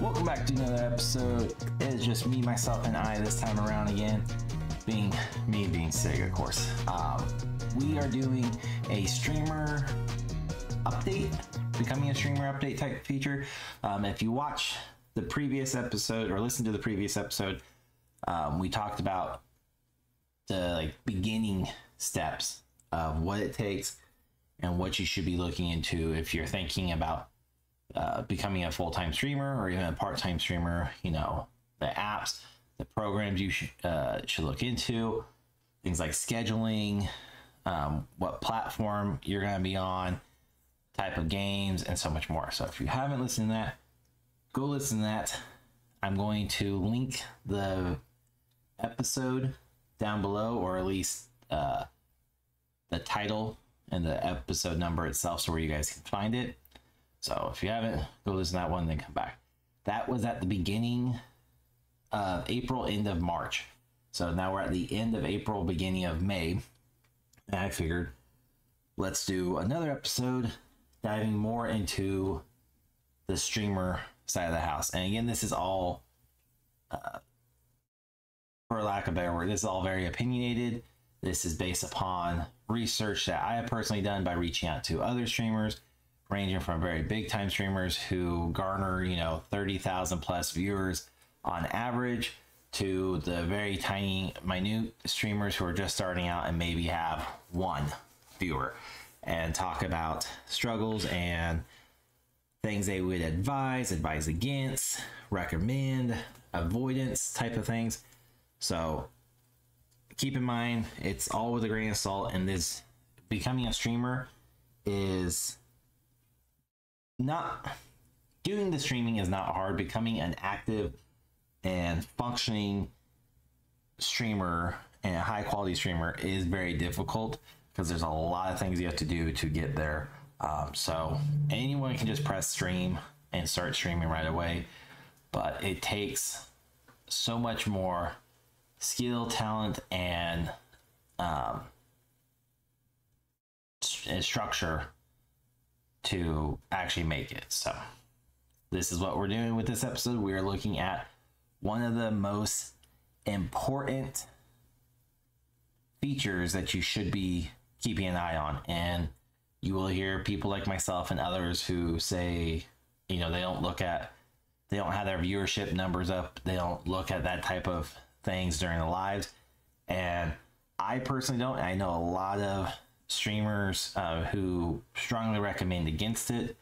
Welcome back to another episode. It's just me, myself, and I this time around again. Being me being sick, of course. Um, we are doing a streamer update, becoming a streamer update type feature. Um, if you watch the previous episode or listen to the previous episode, um, we talked about the like beginning steps of what it takes and what you should be looking into if you're thinking about uh, becoming a full-time streamer or even a part-time streamer you know the apps the programs you should, uh, should look into things like scheduling um, what platform you're going to be on type of games and so much more. So if you haven't listened to that go listen to that. I'm going to link the episode down below or at least uh, the title and the episode number itself so where you guys can find it so if you haven't, go listen to that one, then come back. That was at the beginning of April, end of March. So now we're at the end of April, beginning of May. And I figured let's do another episode diving more into the streamer side of the house. And again, this is all, uh, for lack of a better word, this is all very opinionated. This is based upon research that I have personally done by reaching out to other streamers ranging from very big time streamers who garner, you know, 30,000 plus viewers on average to the very tiny, minute streamers who are just starting out and maybe have one viewer and talk about struggles and things they would advise, advise against, recommend, avoidance type of things. So keep in mind, it's all with a grain of salt, and this becoming a streamer is not doing the streaming is not hard. Becoming an active and functioning streamer and a high quality streamer is very difficult because there's a lot of things you have to do to get there. Um, so anyone can just press stream and start streaming right away, but it takes so much more skill, talent, and um, structure to actually make it. So, this is what we're doing with this episode. We are looking at one of the most important features that you should be keeping an eye on. And you will hear people like myself and others who say, you know, they don't look at, they don't have their viewership numbers up, they don't look at that type of things during the lives. And I personally don't. I know a lot of streamers uh, who strongly recommend against it.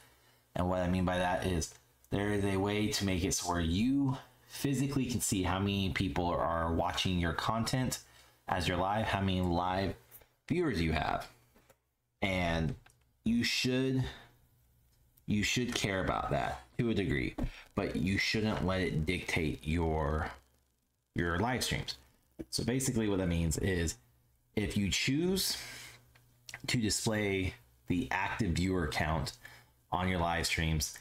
And what I mean by that is there is a way to make it so where you physically can see how many people are watching your content as you're live, how many live viewers you have. And you should you should care about that to a degree, but you shouldn't let it dictate your your live streams. So basically what that means is if you choose to display the active viewer count on your live streams.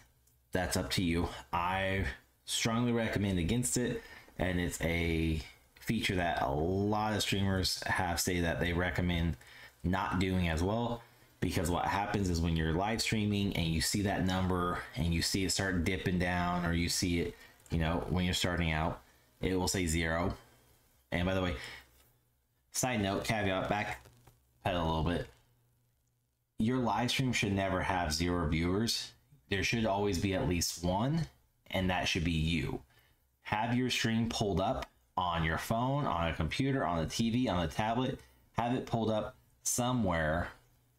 That's up to you. I strongly recommend against it, and it's a feature that a lot of streamers have say that they recommend not doing as well because what happens is when you're live streaming and you see that number and you see it start dipping down or you see it you know when you're starting out it will say zero and by the way side note caveat back pedal a little bit your live stream should never have zero viewers. There should always be at least one, and that should be you. Have your stream pulled up on your phone, on a computer, on the TV, on the tablet. Have it pulled up somewhere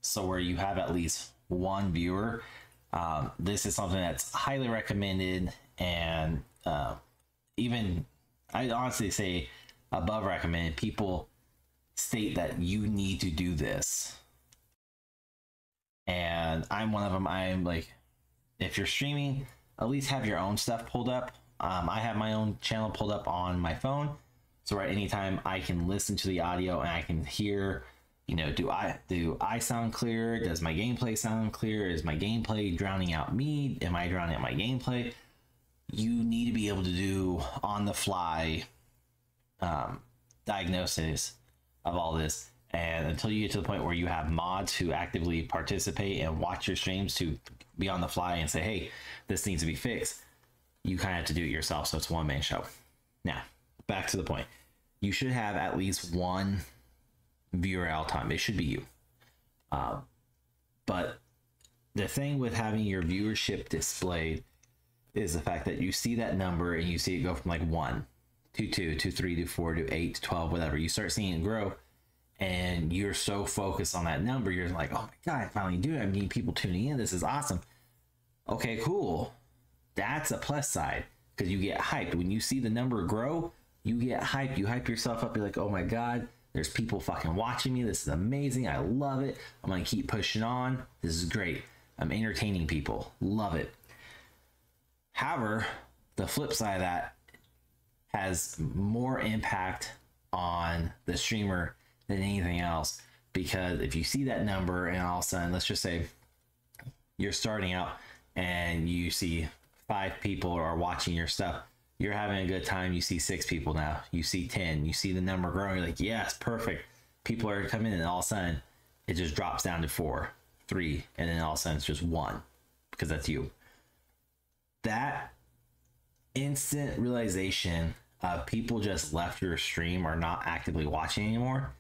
so where you have at least one viewer. Um, this is something that's highly recommended, and uh, even I honestly say above recommended. People state that you need to do this and I'm one of them. I'm like, if you're streaming, at least have your own stuff pulled up. Um, I have my own channel pulled up on my phone, so at any time I can listen to the audio and I can hear. You know, do I do I sound clear? Does my gameplay sound clear? Is my gameplay drowning out me? Am I drowning out my gameplay? You need to be able to do on the fly um, diagnosis of all this and until you get to the point where you have mods who actively participate and watch your streams to be on the fly and say, hey, this needs to be fixed, you kind of have to do it yourself. So it's one man show. Now, back to the point. You should have at least one viewer at all time. It should be you. Uh, but the thing with having your viewership displayed is the fact that you see that number and you see it go from like one to two to three to four to eight to 12, whatever. You start seeing it grow and you're so focused on that number. You're like, oh my God, I finally do it. I'm getting people tuning in. This is awesome. Okay, cool. That's a plus side because you get hyped. When you see the number grow, you get hyped. You hype yourself up. You're like, oh my God, there's people fucking watching me. This is amazing. I love it. I'm to keep pushing on. This is great. I'm entertaining people. Love it. However, the flip side of that has more impact on the streamer than anything else because if you see that number and all of a sudden, let's just say you're starting out and you see five people are watching your stuff, you're having a good time. You see six people now, you see 10, you see the number growing, you're like, yes, perfect. People are coming in, and all of a sudden it just drops down to four, three, and then all of a sudden it's just one because that's you. That instant realization of people just left your stream or not actively watching anymore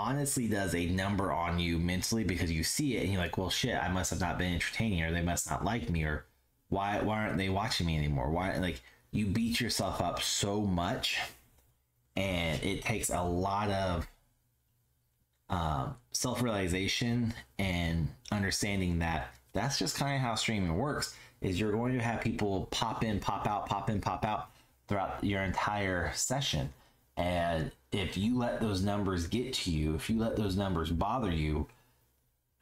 honestly does a number on you mentally because you see it and you're like, well, shit, I must have not been entertaining or they must not like me or why why aren't they watching me anymore? Why like you beat yourself up so much and it takes a lot of um, self-realization and understanding that that's just kind of how streaming works is you're going to have people pop in pop out pop in pop out throughout your entire session and if you let those numbers get to you if you let those numbers bother you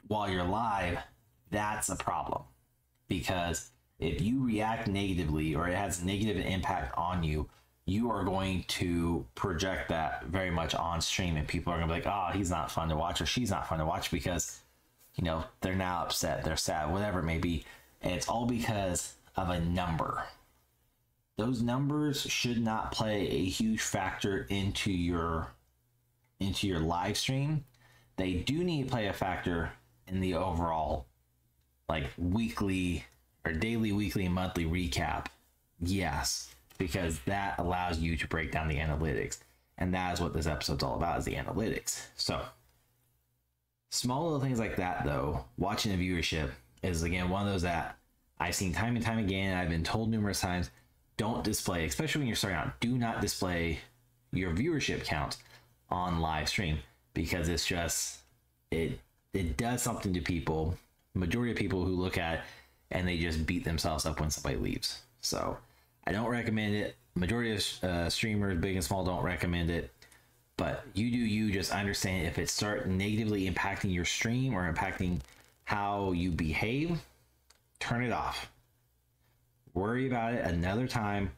while you're live that's a problem because if you react negatively or it has a negative impact on you, you are going to project that very much on stream and people are going to be like, oh, he's not fun to watch or she's not fun to watch because, you know, they're now upset, they're sad, whatever it may be. And it's all because of a number. Those numbers should not play a huge factor into your into your live stream. They do need to play a factor in the overall like weekly or daily, weekly, monthly recap? Yes, because that allows you to break down the analytics. And that is what this episode's all about is the analytics. So small little things like that though, watching the viewership is again one of those that I've seen time and time again. I've been told numerous times, don't display, especially when you're starting out, do not display your viewership count on live stream because it's just it it does something to people. Majority of people who look at and they just beat themselves up when somebody leaves. So I don't recommend it. Majority of uh, streamers, big and small, don't recommend it. But you do you. Just understand if it start negatively impacting your stream or impacting how you behave, turn it off. Worry about it another time.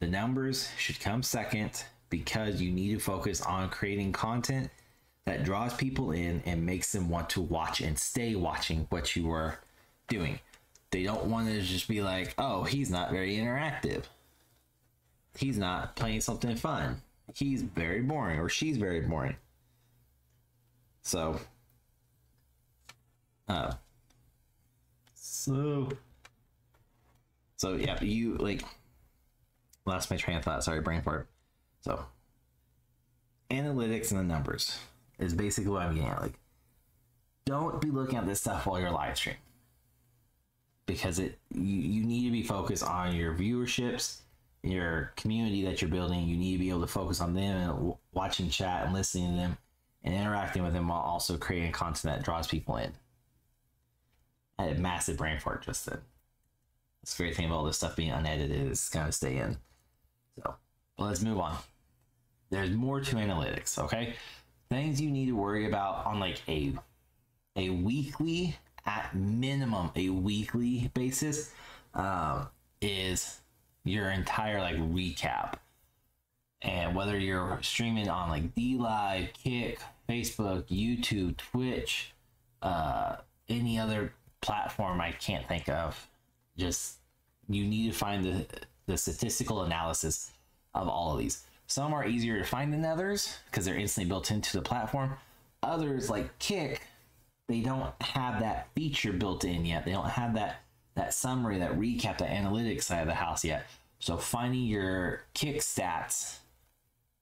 The numbers should come second because you need to focus on creating content that draws people in and makes them want to watch and stay watching what you are doing. They don't want to just be like, oh, he's not very interactive. He's not playing something fun. He's very boring, or she's very boring. So, uh, so, so yeah, you like lost my train of thought. Sorry, brain fart. So, analytics and the numbers is basically what I'm getting at. Like, don't be looking at this stuff while you're live streaming because it you, you need to be focused on your viewerships your community that you're building you need to be able to focus on them and watching chat and listening to them and interacting with them while also creating content that draws people in I had a massive brain fart just then the great thing about all this stuff being unedited is kind of stay in. So but let's move on. There's more to analytics okay? Things you need to worry about on like a a weekly at minimum a weekly basis um, is your entire like recap. And whether you're streaming on like DLive, Kick, Facebook, YouTube, Twitch, uh, any other platform I can't think of, just you need to find the the statistical analysis of all of these. Some are easier to find than others because they're instantly built into the platform. Others like Kick they don't have that feature built in yet. They don't have that that summary, that recap, that analytics side of the house yet. So finding your kick stats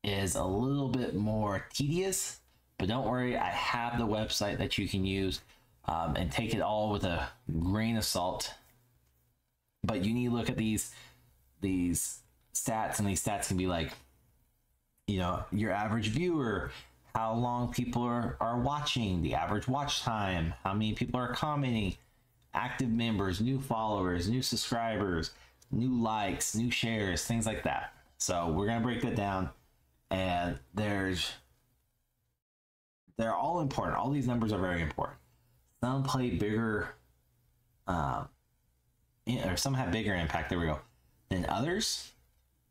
is a little bit more tedious, but don't worry, I have the website that you can use um, and take it all with a grain of salt. But you need to look at these these stats, and these stats can be like, you know, your average viewer, how long people are, are watching, the average watch time, how many people are commenting, active members, new followers, new subscribers, new likes, new shares, things like that. So we're gonna break that down, and there's they're all important. All these numbers are very important. Some play bigger, uh, or some have bigger impact. There we go. Than others.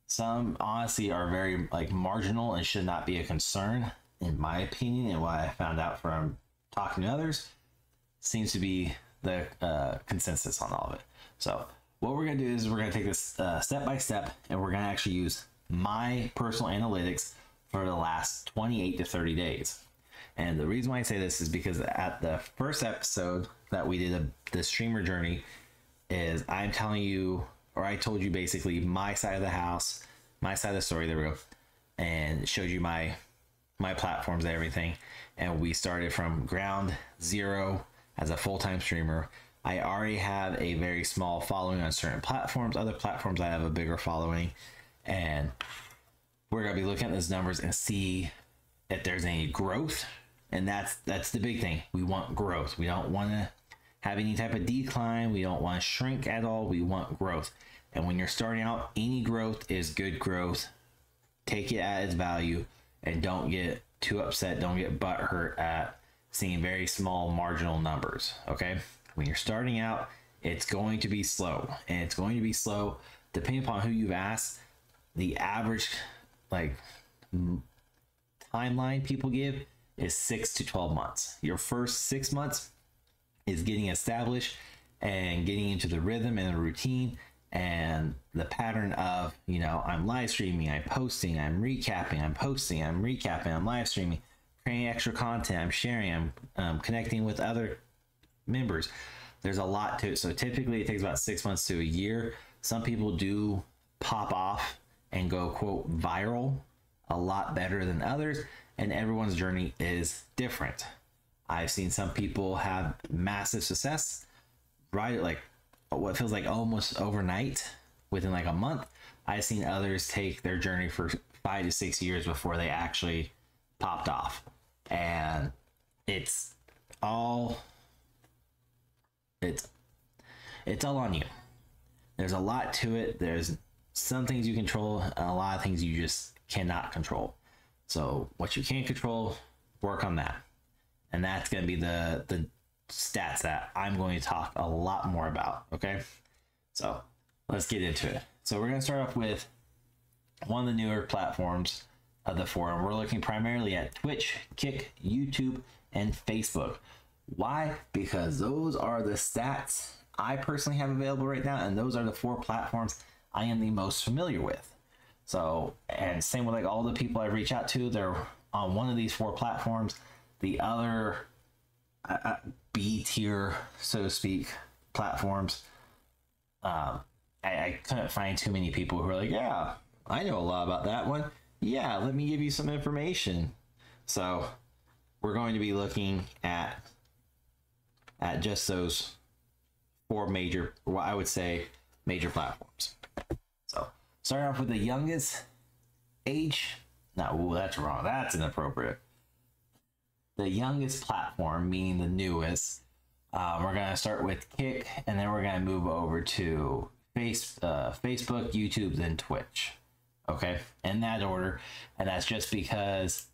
Some honestly are very like marginal and should not be a concern, in my opinion, and what I found out from talking to others seems to be the uh, consensus on all of it. So what we're gonna do is we're gonna take this uh, step by step, and we're gonna actually use my personal analytics for the last 28 to 30 days. And the reason why I say this is because at the first episode that we did a, the streamer journey is I'm telling you, or I told you basically my side of the house, my side of the story. There we go, and showed you my my platforms and everything. And we started from ground zero as a full time streamer. I already have a very small following on certain platforms. Other platforms I have a bigger following, and we're gonna be looking at those numbers and see if there's any growth. And that's that's the big thing. We want growth. We don't want to have any type of decline. We don't want to shrink at all. We want growth. And when you're starting out, any growth is good growth. Take it at its value and don't get too upset. Don't get butt hurt at seeing very small marginal numbers. Okay. When you're starting out, it's going to be slow and it's going to be slow depending upon who you've asked. The average, like, timeline people give is six to 12 months. Your first six months is getting established and getting into the rhythm and the routine and the pattern of, you know, I'm live streaming, I'm posting, I'm recapping, I'm posting, I'm recapping, I'm live streaming, creating extra content, I'm sharing, I'm um, connecting with other members. There's a lot to it. So typically it takes about six months to a year. Some people do pop off and go, quote, viral a lot better than others, and everyone's journey is different. I've seen some people have massive success right like what feels like almost overnight within like a month. I've seen others take their journey for five to six years before they actually popped off. And it's all it's it's all on you. There's a lot to it. There's some things you control, and a lot of things you just cannot control. So what you can control, work on that. And that's going to be the the stats that I'm going to talk a lot more about, okay? So, let's get into it. So, we're going to start off with one of the newer platforms of the forum. We're looking primarily at Twitch, Kick, YouTube, and Facebook. Why? Because those are the stats I personally have available right now, and those are the four platforms I am the most familiar with. So, and same with like all the people I reach out to, they're on one of these four platforms. The other uh, uh B tier, so to speak, platforms, um, I, I couldn't find too many people who are like, yeah, I know a lot about that one. Yeah, let me give you some information. So, we're going to be looking at at just those four major, what I would say, major platforms. So, starting off with the youngest age. No, that's wrong. That's inappropriate. The youngest platform, meaning the newest. Um, we're gonna start with Kick, and then we're gonna move over to face, uh, Facebook, YouTube, then Twitch. Okay, in that order, and that's just because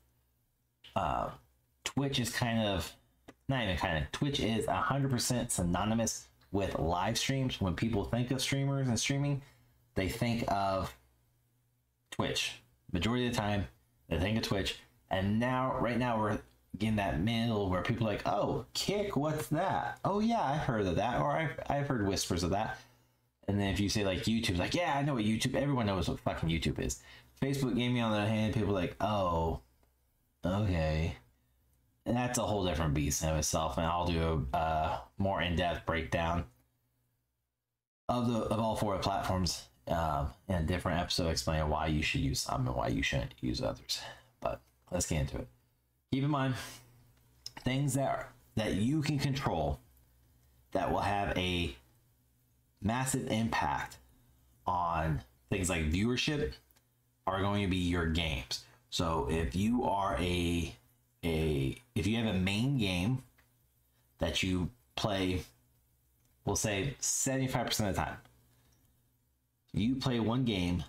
uh, Twitch is kind of not even kind of Twitch is 100% synonymous with live streams. When people think of streamers and streaming, they think of Twitch. Majority of the time, they think of Twitch. And now, right now, we're in that middle where people are like, oh, Kick, what's that? Oh, yeah, I've heard of that. Or I've, I've heard whispers of that. And then if you say like YouTube, like, yeah, I know what YouTube, everyone knows what fucking YouTube is. Facebook Gaming on the other hand, people like, oh, okay and that's a whole different beast in itself and i'll do a more in-depth breakdown of the of all four platforms uh, in a different episode explaining why you should use some and why you shouldn't use others. But let's get into it. Keep in mind things that are, that you can control that will have a massive impact on things like viewership are going to be your games. So if you are a a if you have a main game that you play we'll say 75% of the time you play one game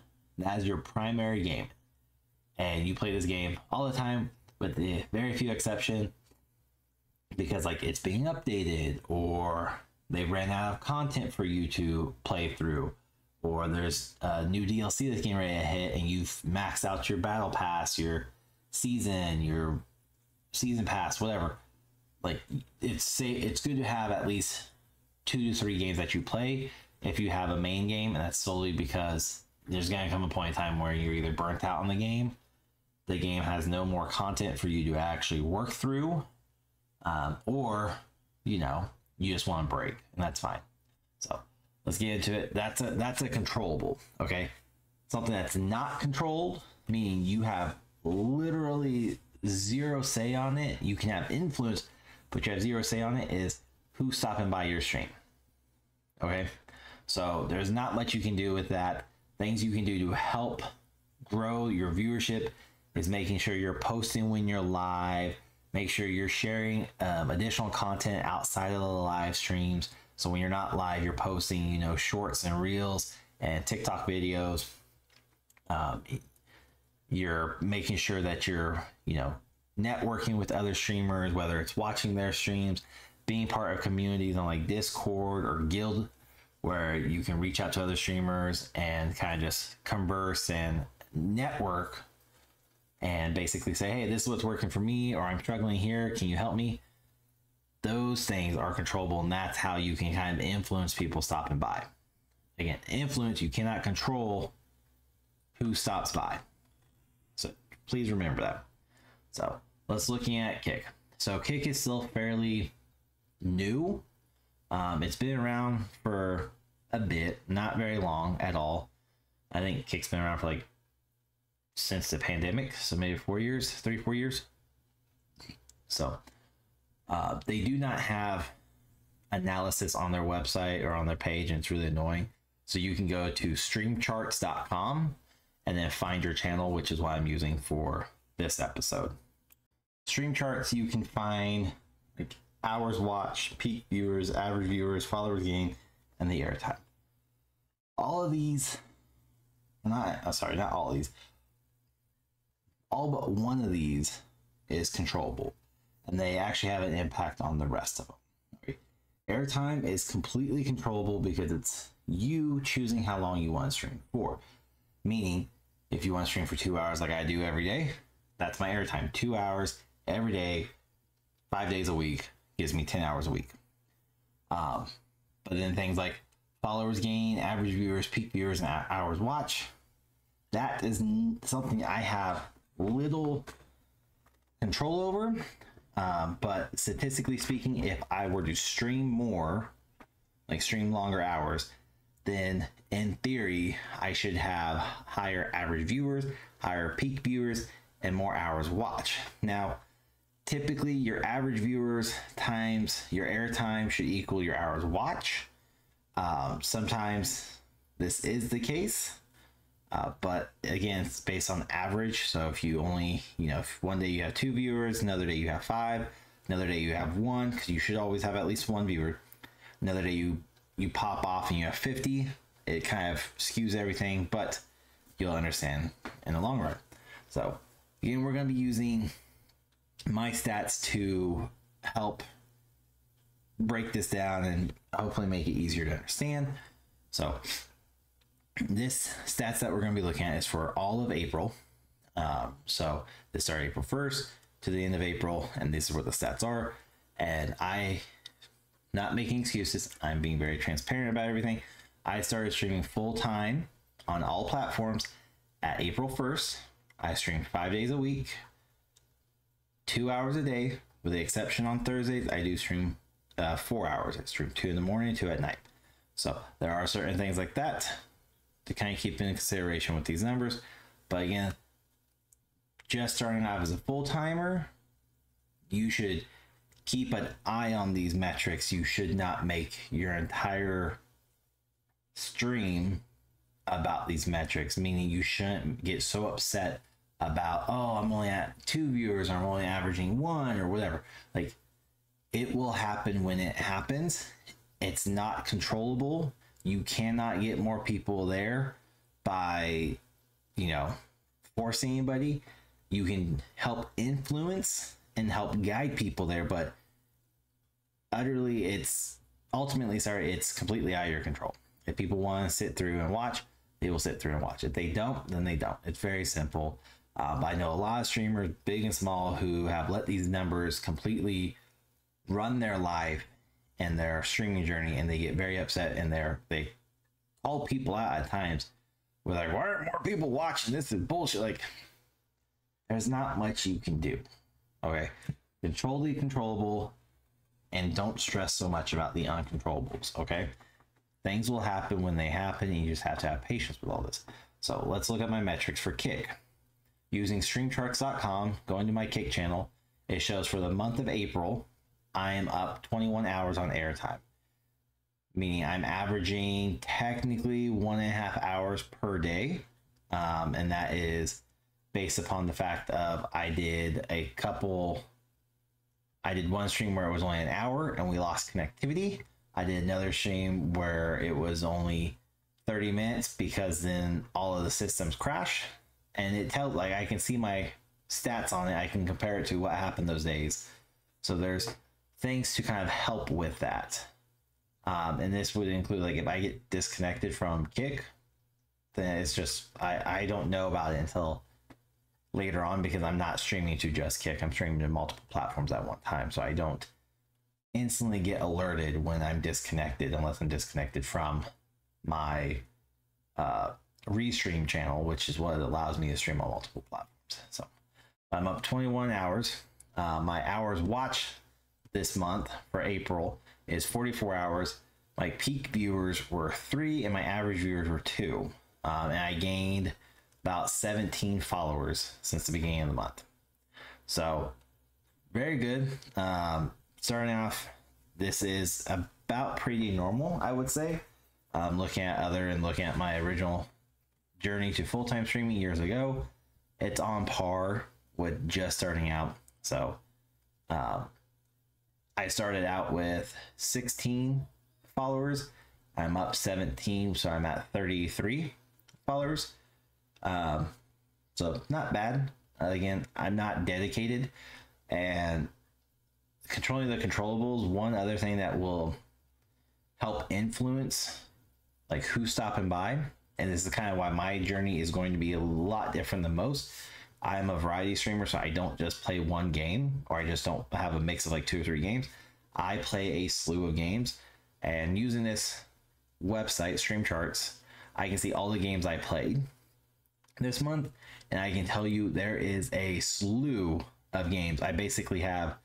as your primary game and you play this game all the time with the very few exception because like it's being updated or they ran out of content for you to play through or there's a new DLC that's getting ready to hit and you've maxed out your battle pass, your season, your season pass, whatever. Like it's say it's good to have at least two to three games that you play if you have a main game, and that's solely because there's gonna come a point in time where you're either burnt out on the game, the game has no more content for you to actually work through, um, or you know you just want to break, and that's fine. So let's get into it. That's a that's a controllable. Okay, something that's not controlled, meaning you have literally zero say on it. You can have influence, but you have zero say on it. Is who's stopping by your stream? Okay, so there's not much you can do with that. Things you can do to help grow your viewership is making sure you're posting when you're live. Make sure you're sharing um, additional content outside of the live streams. So when you're not live, you're posting, you know, shorts and reels and TikTok videos. Um, you're making sure that you're, you know, networking with other streamers, whether it's watching their streams, being part of communities on like Discord or Guild, where you can reach out to other streamers and kind of just converse and network and basically say, hey, this is what's working for me, or I'm struggling here. Can you help me? Those things are controllable, and that's how you can kind of influence people stopping by. Again, influence, you cannot control who stops by. So please remember that. So let's looking at Kick. So Kick is still fairly new. Um, it's been around for a bit, not very long at all. I think Kick's been around for like since the pandemic, so maybe four years, three, four years. So uh, they do not have analysis on their website or on their page, and it's really annoying. So you can go to streamcharts.com and then find your channel, which is what I'm using for this episode. Stream charts, you can find like hours watched, peak viewers, average viewers, followers gained, and the airtime. All of these, not oh, sorry, not all of these, all but one of these is controllable, and they actually have an impact on the rest of them. Airtime is completely controllable because it's you choosing how long you want to stream for. Meaning, if you want to stream for two hours like I do every day, that's my airtime. Two hours every day, five days a week gives me 10 hours a week. Um, but then things like followers gain, average viewers, peak viewers, and hours watch, that is something I have little control over. Um, but statistically speaking, if I were to stream more, like stream longer hours, then in theory, I should have higher average viewers, higher peak viewers, and more hours watch. Now, typically your average viewers times your airtime should equal your hours watch. Um, sometimes this is the case, uh, but again, it's based on average. So if you only, you know, if one day you have two viewers, another day you have five, another day you have one, because you should always have at least one viewer. Another day you you pop off and you have 50. It kind of skews everything, but you'll understand in the long run. So again, we're going to be using my stats to help break this down and hopefully make it easier to understand. So this stats that we're going to be looking at is for all of April. Um, so this started April 1st to the end of April, and this is where the stats are. And I, not making excuses, I'm being very transparent about everything. I started streaming full time on all platforms at April 1st. I stream five days a week, two hours a day, with the exception on Thursdays. I do stream uh, four hours. I stream two in the morning, two at night. So there are certain things like that to kind of keep in consideration with these numbers. But again, just starting off as a full timer, you should keep an eye on these metrics. You should not make your entire stream about these metrics, meaning you shouldn't get so upset about, oh, I'm only at two viewers, or I'm only averaging one, or whatever. Like, it will happen when it happens. It's not controllable. You cannot get more people there by, you know, forcing anybody. You can help influence and help guide people there, but utterly, it's ultimately, sorry, it's completely out of your control. If people want to sit through and watch, they will sit through and watch. If they don't, then they don't. It's very simple. Um, I know a lot of streamers, big and small, who have let these numbers completely run their life and their streaming journey, and they get very upset and they're they call people out at times. We're like, why aren't more people watching? This is bullshit. Like, there's not much you can do. Okay, control the controllable, and don't stress so much about the uncontrollables. Okay, things will happen when they happen, and you just have to have patience with all this. So let's look at my metrics for Kick using streamcharts.com, going to my Kick channel, it shows for the month of April, I am up 21 hours on airtime, meaning I'm averaging technically one and a half hours per day. Um, and that is based upon the fact of I did a couple, I did one stream where it was only an hour and we lost connectivity. I did another stream where it was only 30 minutes because then all of the systems crash and it tells like I can see my stats on it. I can compare it to what happened those days. So there's things to kind of help with that. Um, and this would include like if I get disconnected from Kick, then it's just I, I don't know about it until later on because I'm not streaming to just Kick. I'm streaming to multiple platforms at one time. So I don't instantly get alerted when I'm disconnected unless I'm disconnected from my uh, restream channel, which is what allows me to stream on multiple platforms. So I'm up 21 hours. Uh, my hours watch this month for April is 44 hours. My peak viewers were three, and my average viewers were two. Um, and I gained about 17 followers since the beginning of the month. So, very good. Um, starting off, this is about pretty normal, I would say. Um, looking at other and looking at my original journey to full time streaming years ago, it's on par with just starting out. So, uh, I started out with 16 followers. I'm up 17, so I'm at 33 followers. Um, so not bad. Again, I'm not dedicated, and controlling the controllables. One other thing that will help influence like who's stopping by and this is kind of why my journey is going to be a lot different than most. I'm a variety streamer, so I don't just play one game or I just don't have a mix of like two or three games. I play a slew of games, and using this website, Stream Charts, I can see all the games I played this month, and I can tell you there is a slew of games. I basically have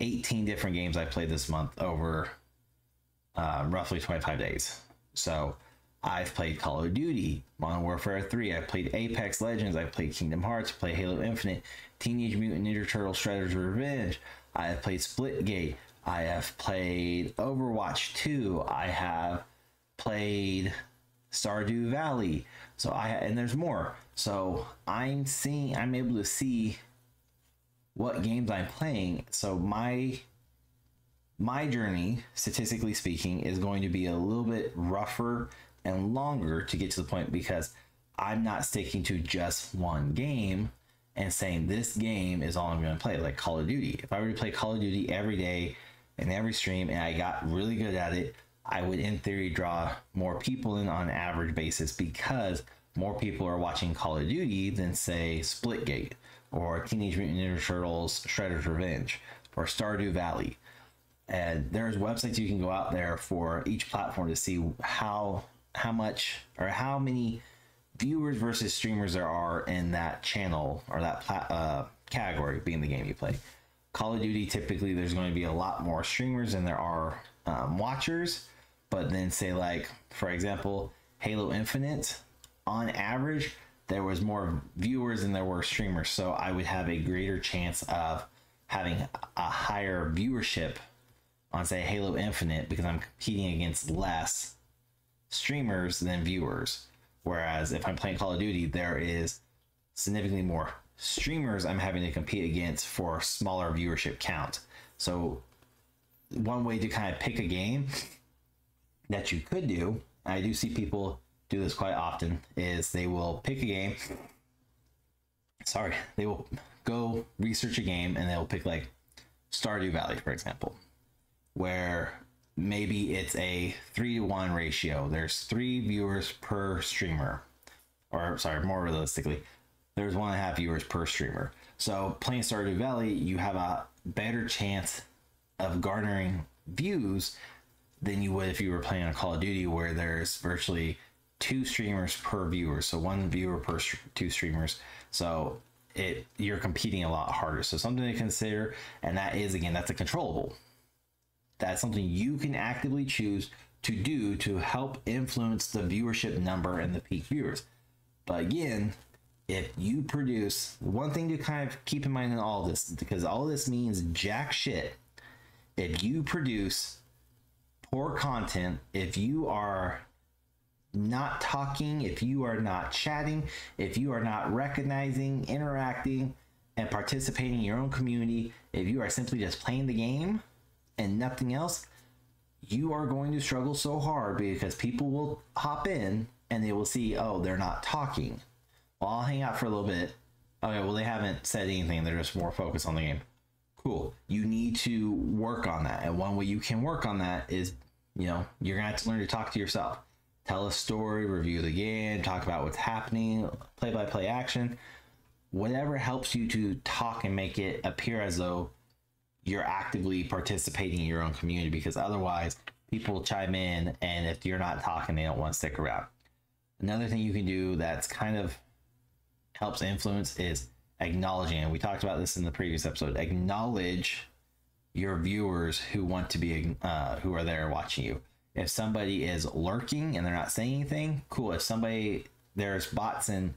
18 different games I played this month over uh, roughly 25 days. So I've played Call of Duty, Modern Warfare 3, I've played Apex Legends, I've played Kingdom Hearts, played Halo Infinite, Teenage Mutant Ninja Turtles Shredder's Revenge, I have played Splitgate, I have played Overwatch 2, I have played Stardew Valley. So I and there's more. So I'm seeing I'm able to see what games I'm playing. So my my journey, statistically speaking, is going to be a little bit rougher and longer to get to the point because I'm not sticking to just one game and saying this game is all I'm going to play, like Call of Duty. If I were to play Call of Duty every day and every stream and I got really good at it, I would, in theory, draw more people in on an average basis because more people are watching Call of Duty than, say, Splitgate or Teenage Mutant Ninja Turtles Shredder's Revenge or Stardew Valley. And there's websites you can go out there for each platform to see how how much or how many viewers versus streamers there are in that channel or that uh, category being the game you play. Call of Duty typically there's going to be a lot more streamers than there are um, watchers, but then say like for example halo infinite on average there was more viewers than there were streamers so i would have a greater chance of having a higher viewership on say halo infinite because i'm competing against less streamers than viewers whereas if i'm playing call of duty there is significantly more streamers i'm having to compete against for smaller viewership count so one way to kind of pick a game that you could do, I do see people do this quite often, is they will pick a game. Sorry, they will go research a game and they'll pick like Stardew Valley, for example, where maybe it's a three to one ratio. There's three viewers per streamer, or sorry, more realistically, there's one and a half viewers per streamer. So playing Stardew Valley, you have a better chance of garnering views than you would if you were playing on Call of Duty, where there's virtually two streamers per viewer, so one viewer per two streamers. So it you're competing a lot harder. So something to consider, and that is again that's a controllable. That's something you can actively choose to do to help influence the viewership number and the peak viewers. But again, if you produce one thing to kind of keep in mind in all this, because all this means jack shit. If you produce poor content, if you are not talking, if you are not chatting, if you are not recognizing, interacting, and participating in your own community, if you are simply just playing the game and nothing else, you are going to struggle so hard because people will hop in and they will see, oh, they're not talking. Well, I'll hang out for a little bit. Okay, well, they haven't said anything. They're just more focused on the game. Cool. You need to work on that. And one way you can work on that is, you know, you're going to have to learn to talk to yourself. Tell a story, review the game, talk about what's happening, play by play action. Whatever helps you to talk and make it appear as though you're actively participating in your own community because otherwise people chime in and if you're not talking, they don't want to stick around. Another thing you can do that's kind of helps influence is acknowledging and we talked about this in the previous episode acknowledge your viewers who want to be uh, who are there watching you if somebody is lurking and they're not saying anything cool if somebody there's bots and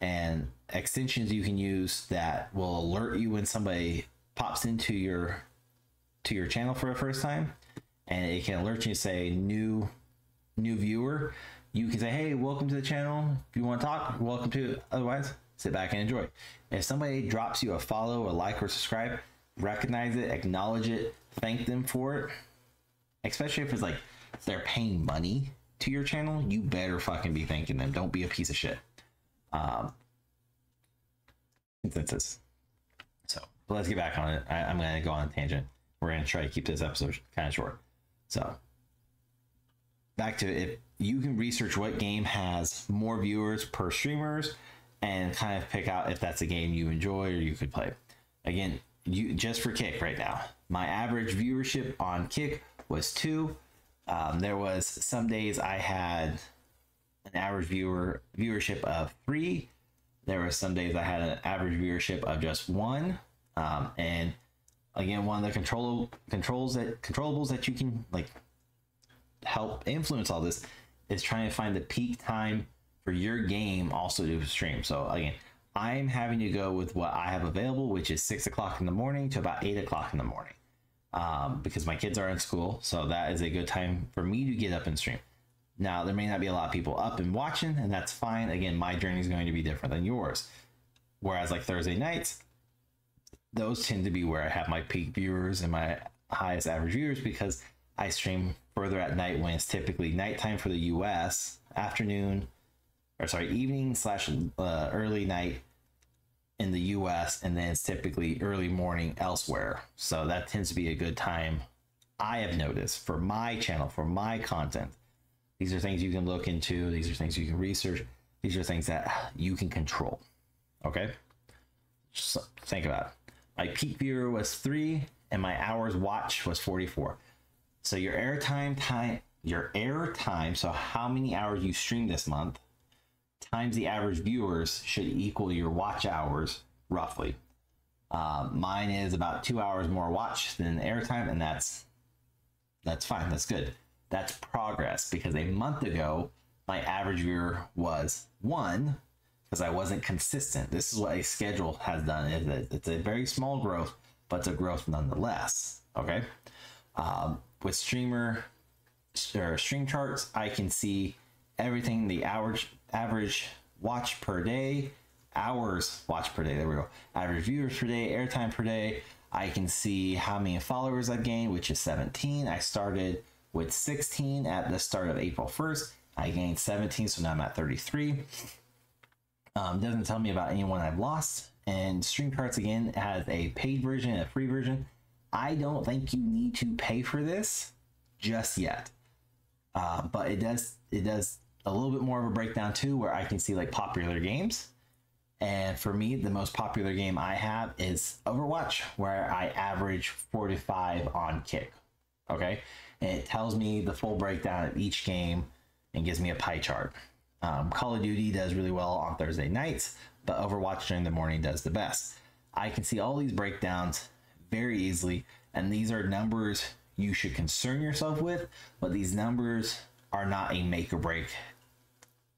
and extensions you can use that will alert you when somebody pops into your to your channel for the first time and it can alert you to say new new viewer. You can say hey welcome to the channel. If you want to talk welcome to otherwise sit back and enjoy. If somebody drops you a follow a like or subscribe recognize it acknowledge it thank them for it especially if it's like they're paying money to your channel you better fucking be thanking them. Don't be a piece of shit. Um consensus but let's get back on it I, i'm gonna go on a tangent we're gonna try to keep this episode kind of short so back to if you can research what game has more viewers per streamers and kind of pick out if that's a game you enjoy or you could play. Again, you just for Kick right now. My average viewership on Kick was two. Um, there was some days I had an average viewer viewership of three. There were some days I had an average viewership of just one. Um, and again, one of the control controls that controllables that you can like help influence all this is trying to find the peak time for your game also to stream. So again, I'm having to go with what I have available, which is six o'clock in the morning to about eight o'clock in the morning, um, because my kids are in school. So that is a good time for me to get up and stream. Now there may not be a lot of people up and watching, and that's fine. Again, my journey is going to be different than yours. Whereas like Thursday nights, those tend to be where I have my peak viewers and my highest average viewers because I stream further at night when it's typically nighttime for the US, afternoon, or sorry, evening slash uh, early night in the US, and then it's typically early morning elsewhere. So that tends to be a good time. I have noticed for my channel, for my content. These are things you can look into, these are things you can research, these are things that you can control. Okay? Just think about it. My peak viewer was three, and my hours watch was 44. So your airtime time, time your air time, so how many hours you stream this month, times the average viewers should equal your watch hours roughly. Uh, mine is about two hours more watch than airtime, and that's that's fine. That's good. That's progress because a month ago, my average viewer was one because I wasn't consistent. This is what a schedule has done. It's a very small growth, but it's a growth nonetheless. Okay. Um, with streamer or stream charts, I can see everything the average average watch per day, hours watch per day. There we go. Average viewers per day, airtime per day. I can see how many followers I gained, which is 17. I started with 16 at the start of April 1st. I gained 17, so now I'm at 33. Um, doesn't tell me about anyone I've lost. And Stream Charts again has a paid version, and a free version. I don't think you need to pay for this just yet, uh, but it does it does a little bit more of a breakdown too, where I can see like popular games. And for me, the most popular game I have is Overwatch, where I average 45 on kick. Okay. And it tells me the full breakdown of each game and gives me a pie chart. Um, Call of Duty does really well on Thursday nights, but Overwatch during the morning does the best. I can see all these breakdowns very easily, and these are numbers you should concern yourself with, but these numbers are not a make or break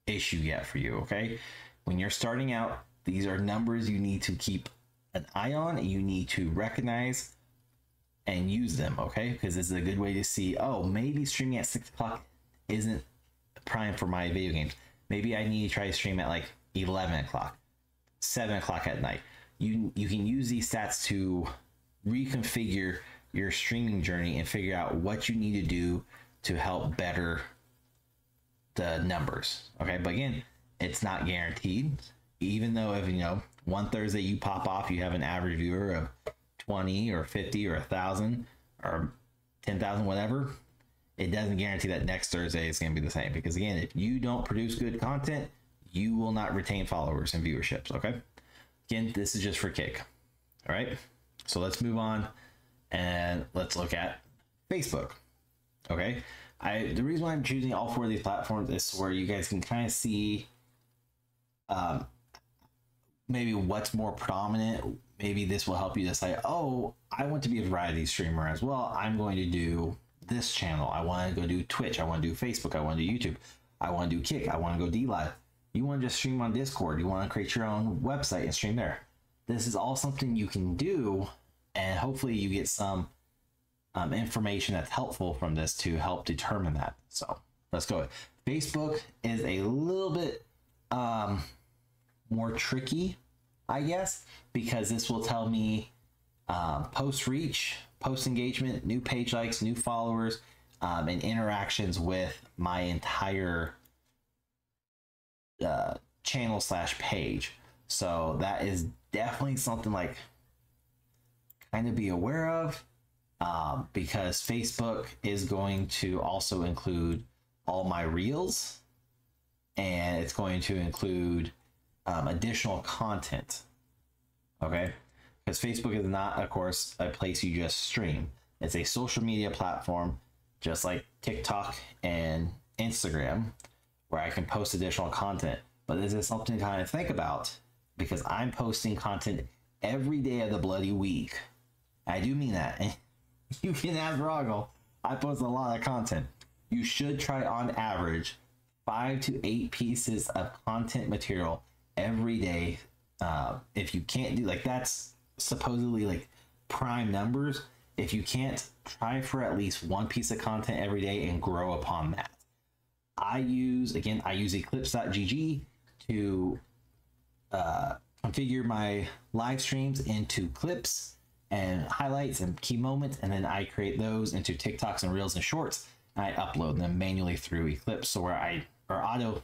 issue yet for you, okay? When you're starting out, these are numbers you need to keep an eye on you need to recognize and use them, okay? Because this is a good way to see, oh, maybe streaming at six o'clock isn't prime for my video games. Maybe I need to try to stream at like 11 o'clock, 7 o'clock at night. You, you can use these stats to reconfigure your streaming journey and figure out what you need to do to help better the numbers. Okay, but again, it's not guaranteed. Even though if you know one Thursday you pop off, you have an average viewer of 20 or 50 or a thousand or 10,000, whatever, it doesn't guarantee that next Thursday is going to be the same. Because again, if you don't produce good content, you will not retain followers and viewerships. Okay. Again, this is just for kick. All right. So let's move on and let's look at Facebook. Okay. I the reason why I'm choosing all four of these platforms is where you guys can kind of see um, maybe what's more prominent. Maybe this will help you decide, oh, I want to be a variety streamer as well. I'm going to do this channel. I want to go do Twitch. I want to do Facebook. I want to do YouTube. I want to do Kick. I want to go DLive. You want to just stream on Discord. You want to create your own website and stream there. This is all something you can do, and hopefully you get some um, information that's helpful from this to help determine that. So let's go. Facebook is a little bit um, more tricky, I guess, because this will tell me um, post reach, post engagement, new page likes, new followers, um, and interactions with my entire uh, channel slash page. So that is definitely something like kind of be aware of um, because Facebook is going to also include all my reels and it's going to include um, additional content. Okay because Facebook is not, of course, a place you just stream. It's a social media platform, just like TikTok and Instagram, where I can post additional content. But this is something to kind of think about because I'm posting content every day of the bloody week. I do mean that. you can ask Rahgel. I post a lot of content. You should try on average five to eight pieces of content material every day. Uh, if you can't do like that's supposedly like prime numbers, if you can't try for at least one piece of content every day and grow upon that. I use again, I use eklipse.gg to uh, configure my live streams into clips and highlights and key moments, and then I create those into TikToks and Reels and Shorts. And I upload them manually through Eklipse, so where I or auto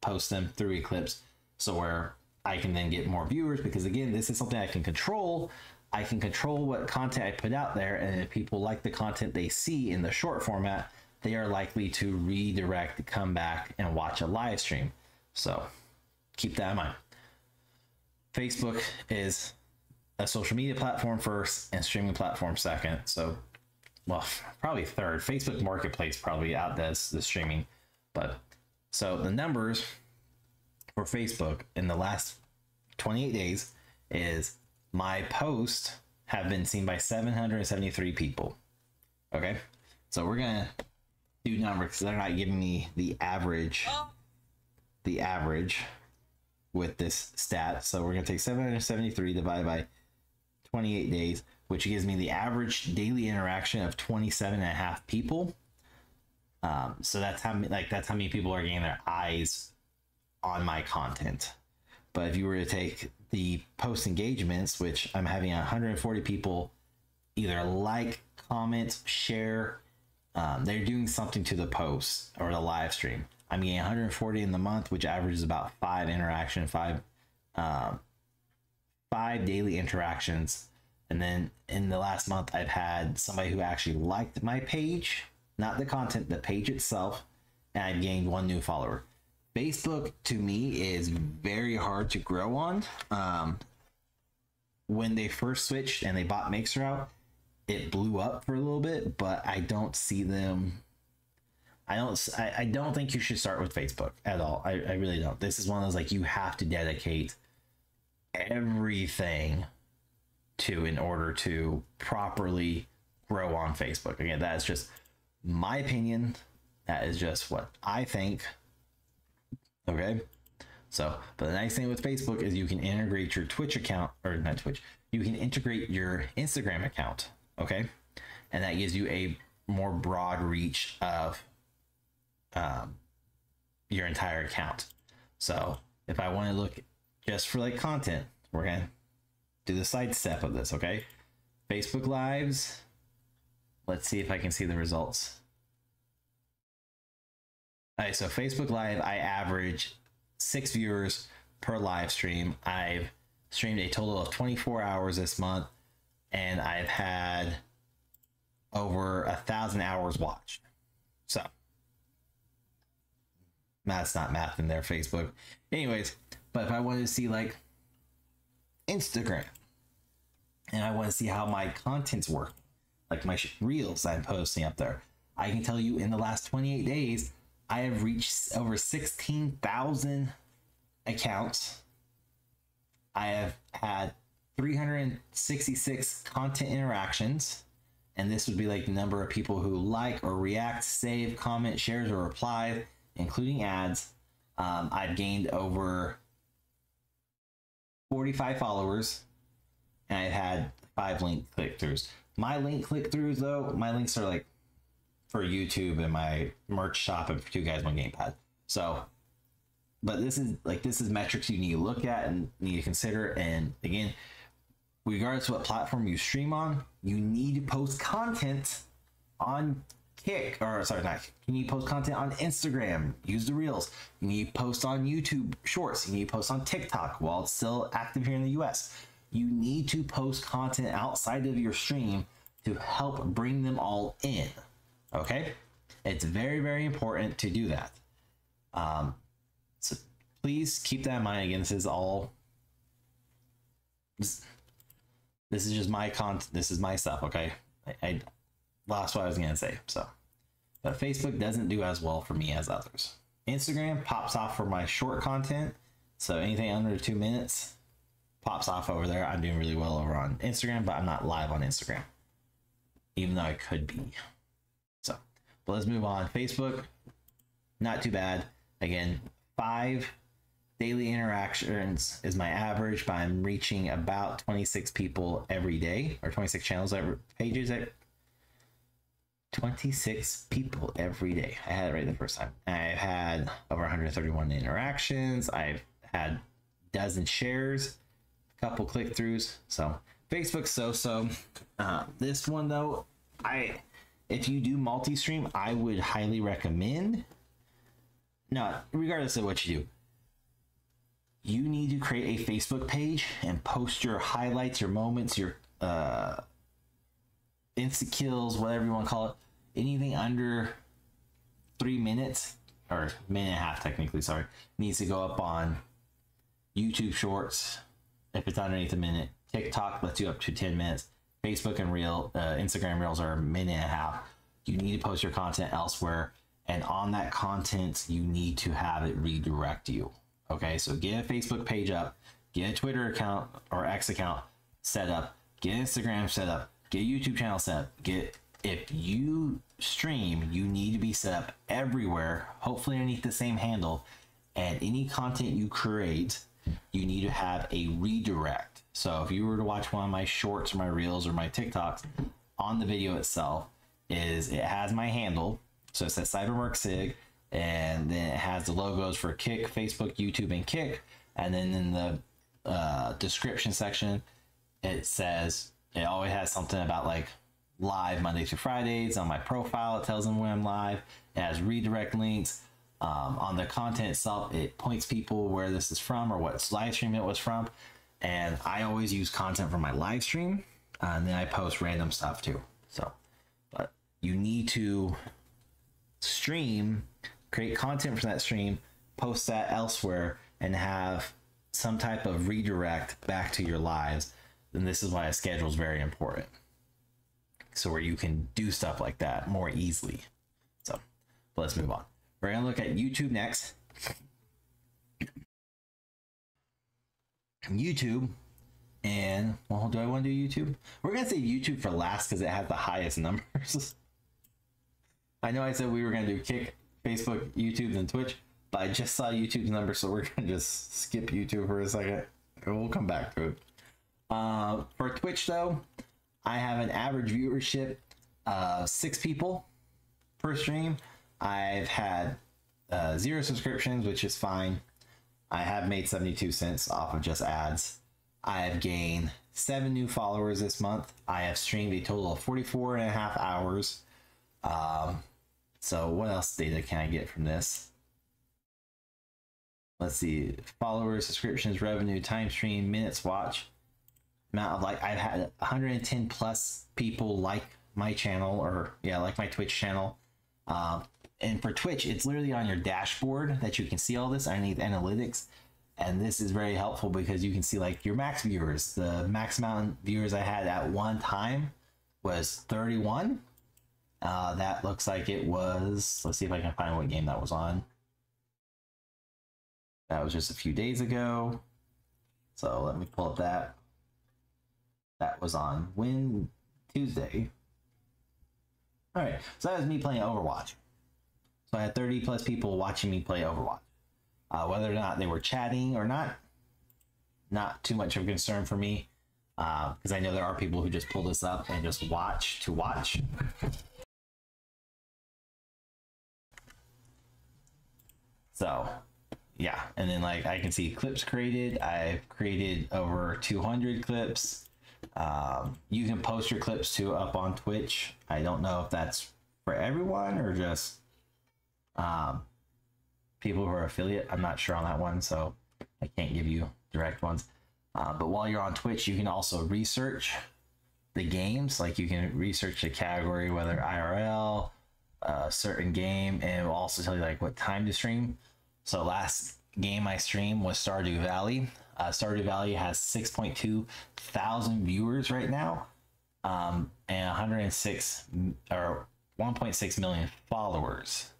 post them through Eklipse, so where I can then get more viewers because again, this is something I can control. I can control what content I put out there, and if people like the content they see in the short format, they are likely to redirect, come back, and watch a live stream. So keep that in mind. Facebook is a social media platform first and streaming platform second. So, well, probably third. Facebook Marketplace probably outdoes the streaming, but so the numbers for Facebook in the last 28 days is my posts have been seen by 773 people. Okay, so we're gonna do numbers because they're not giving me the average, the average with this stat. So we're gonna take 773 divided by 28 days, which gives me the average daily interaction of 27 and a half people. Um, so that's how like that's how many people are getting their eyes on my content. But if you were to take the post engagements, which I'm having 140 people either like, comment, share, um, they're doing something to the post or the live stream. I'm getting 140 in the month, which averages about five interaction, five, um, five daily interactions. And then in the last month, I've had somebody who actually liked my page, not the content, the page itself, and I've gained one new follower. Facebook to me is very hard to grow on. Um, when they first switched and they bought Mixer out, it blew up for a little bit, but I don't see them. I don't. I, I don't think you should start with Facebook at all. I, I really don't. This is one of those like you have to dedicate everything to in order to properly grow on Facebook. Again, that is just my opinion. That is just what I think. Okay. So, but the nice thing with Facebook is you can integrate your Twitch account or not Twitch, you can integrate your Instagram account. Okay. And that gives you a more broad reach of um, your entire account. So, if I want to look just for like content, we're going to do the side step of this. Okay. Facebook Lives. Let's see if I can see the results. All right, so Facebook Live, I average six viewers per live stream. I've streamed a total of 24 hours this month, and I've had over a thousand hours watched. So that's not math in there, Facebook. Anyways, but if I wanted to see like Instagram and I want to see how my content's work, like my reels I'm posting up there, I can tell you in the last 28 days, I have reached over 16,000 accounts. I have had 366 content interactions. And this would be like the number of people who like or react, save, comment, shares, or reply, including ads. Um, I've gained over 45 followers and I've had five link click throughs. My link click throughs, though, my links are like for YouTube and my merch shop and for two guys one gamepad. So, but this is like this is metrics you need to look at and need to consider. And again, regardless of what platform you stream on, you need to post content on Kick or sorry, not you need to post content on Instagram. Use the reels. You need to post on YouTube Shorts. You need to post on TikTok while it's still active here in the U.S. You need to post content outside of your stream to help bring them all in. Okay, it's very very important to do that. Um, so please keep that in mind. Again, this is all. This, this is just my content. This is my stuff. Okay, I, I lost what I was gonna say. So, but Facebook doesn't do as well for me as others. Instagram pops off for my short content. So anything under two minutes pops off over there. I'm doing really well over on Instagram, but I'm not live on Instagram, even though I could be. But let's move on. Facebook, not too bad. Again, five daily interactions is my average, but I'm reaching about 26 people every day, or 26 channels every pages at 26 people every day. I had it right the first time. I've had over 131 interactions. I've had dozen shares, a couple click throughs. So Facebook so so. Uh, this one though, I if you do multi-stream, I would highly recommend. No, regardless of what you do, you need to create a Facebook page and post your highlights, your moments, your uh, insta kills, whatever you want to call it. Anything under three minutes or minute and a half, technically, sorry, needs to go up on YouTube Shorts. If it's underneath a minute, TikTok lets you up to 10 minutes. Facebook and Reel, uh, Instagram Reels are a minute and a half. You need to post your content elsewhere, and on that content, you need to have it redirect you. Okay, so get a Facebook page up, get a Twitter account or X account set up, get Instagram set up, get a YouTube channel set up, get if you stream, you need to be set up everywhere, hopefully underneath the same handle. And any content you create, you need to have a redirect. So if you were to watch one of my shorts or my reels or my TikToks on the video itself, is it has my handle. So it says CyberMerc Sig, and then it has the logos for Kick, Facebook, YouTube, and Kick. And then in the uh, description section, it says it always has something about like live Monday through Fridays on my profile. It tells them when I'm live. It has redirect links. Um, on the content itself, it points people where this is from or what live stream it was from. And I always use content from my live stream, uh, and then I post random stuff too. So, but you need to stream, create content from that stream, post that elsewhere, and have some type of redirect back to your lives. And this is why a schedule is very important. So where you can do stuff like that more easily. So let's move on. We're gonna look at YouTube next. YouTube and well, do I want to do YouTube? We're gonna say YouTube for last because it has the highest numbers. I know I said we were gonna do Kick, Facebook, YouTube, and Twitch, but I just saw YouTube's number, so we're gonna just skip YouTube for a second, we'll come back to it. Uh, for Twitch though, I have an average viewership of six people per stream. I've had uh, zero subscriptions, which is fine. I have made 72 cents off of just ads. I have gained seven new followers this month. I have streamed a total of 44 and a half hours. Um, so what else data can I get from this? Let's see, followers, subscriptions, revenue, time stream, minutes watch, amount of like I've had 110 plus people like my channel or yeah, like my Twitch channel. Um, and for Twitch, it's literally on your dashboard that you can see all this underneath analytics. And this is very helpful because you can see like your max viewers. The max amount of viewers i had at one time was 31 uh, that looks like it was let's see if i can find what game that was on. That was just a few days ago. So let me pull up that. That was on when tuesday. All right so that was me playing overwatch so i had 30 plus people watching me play overwatch uh, whether or not they were chatting or not, not too much of a concern for me because uh, I know there are people who just pull this up and just watch to watch. So, yeah, and then like I can see clips created. I've created over 200 clips. Um, you can post your clips to up on Twitch. I don't know if that's for everyone or just um, people who are affiliate. I'm not sure on that one, so I can't give you direct ones. Uh, but while you're on Twitch, you can also research the games. Like you can research the category, whether IRL, a certain game, and it will also tell you like what time to stream. So last game I streamed was Stardew Valley. Uh, Stardew Valley has 6.2 thousand viewers right now, um, and 106 or 1.6 million followers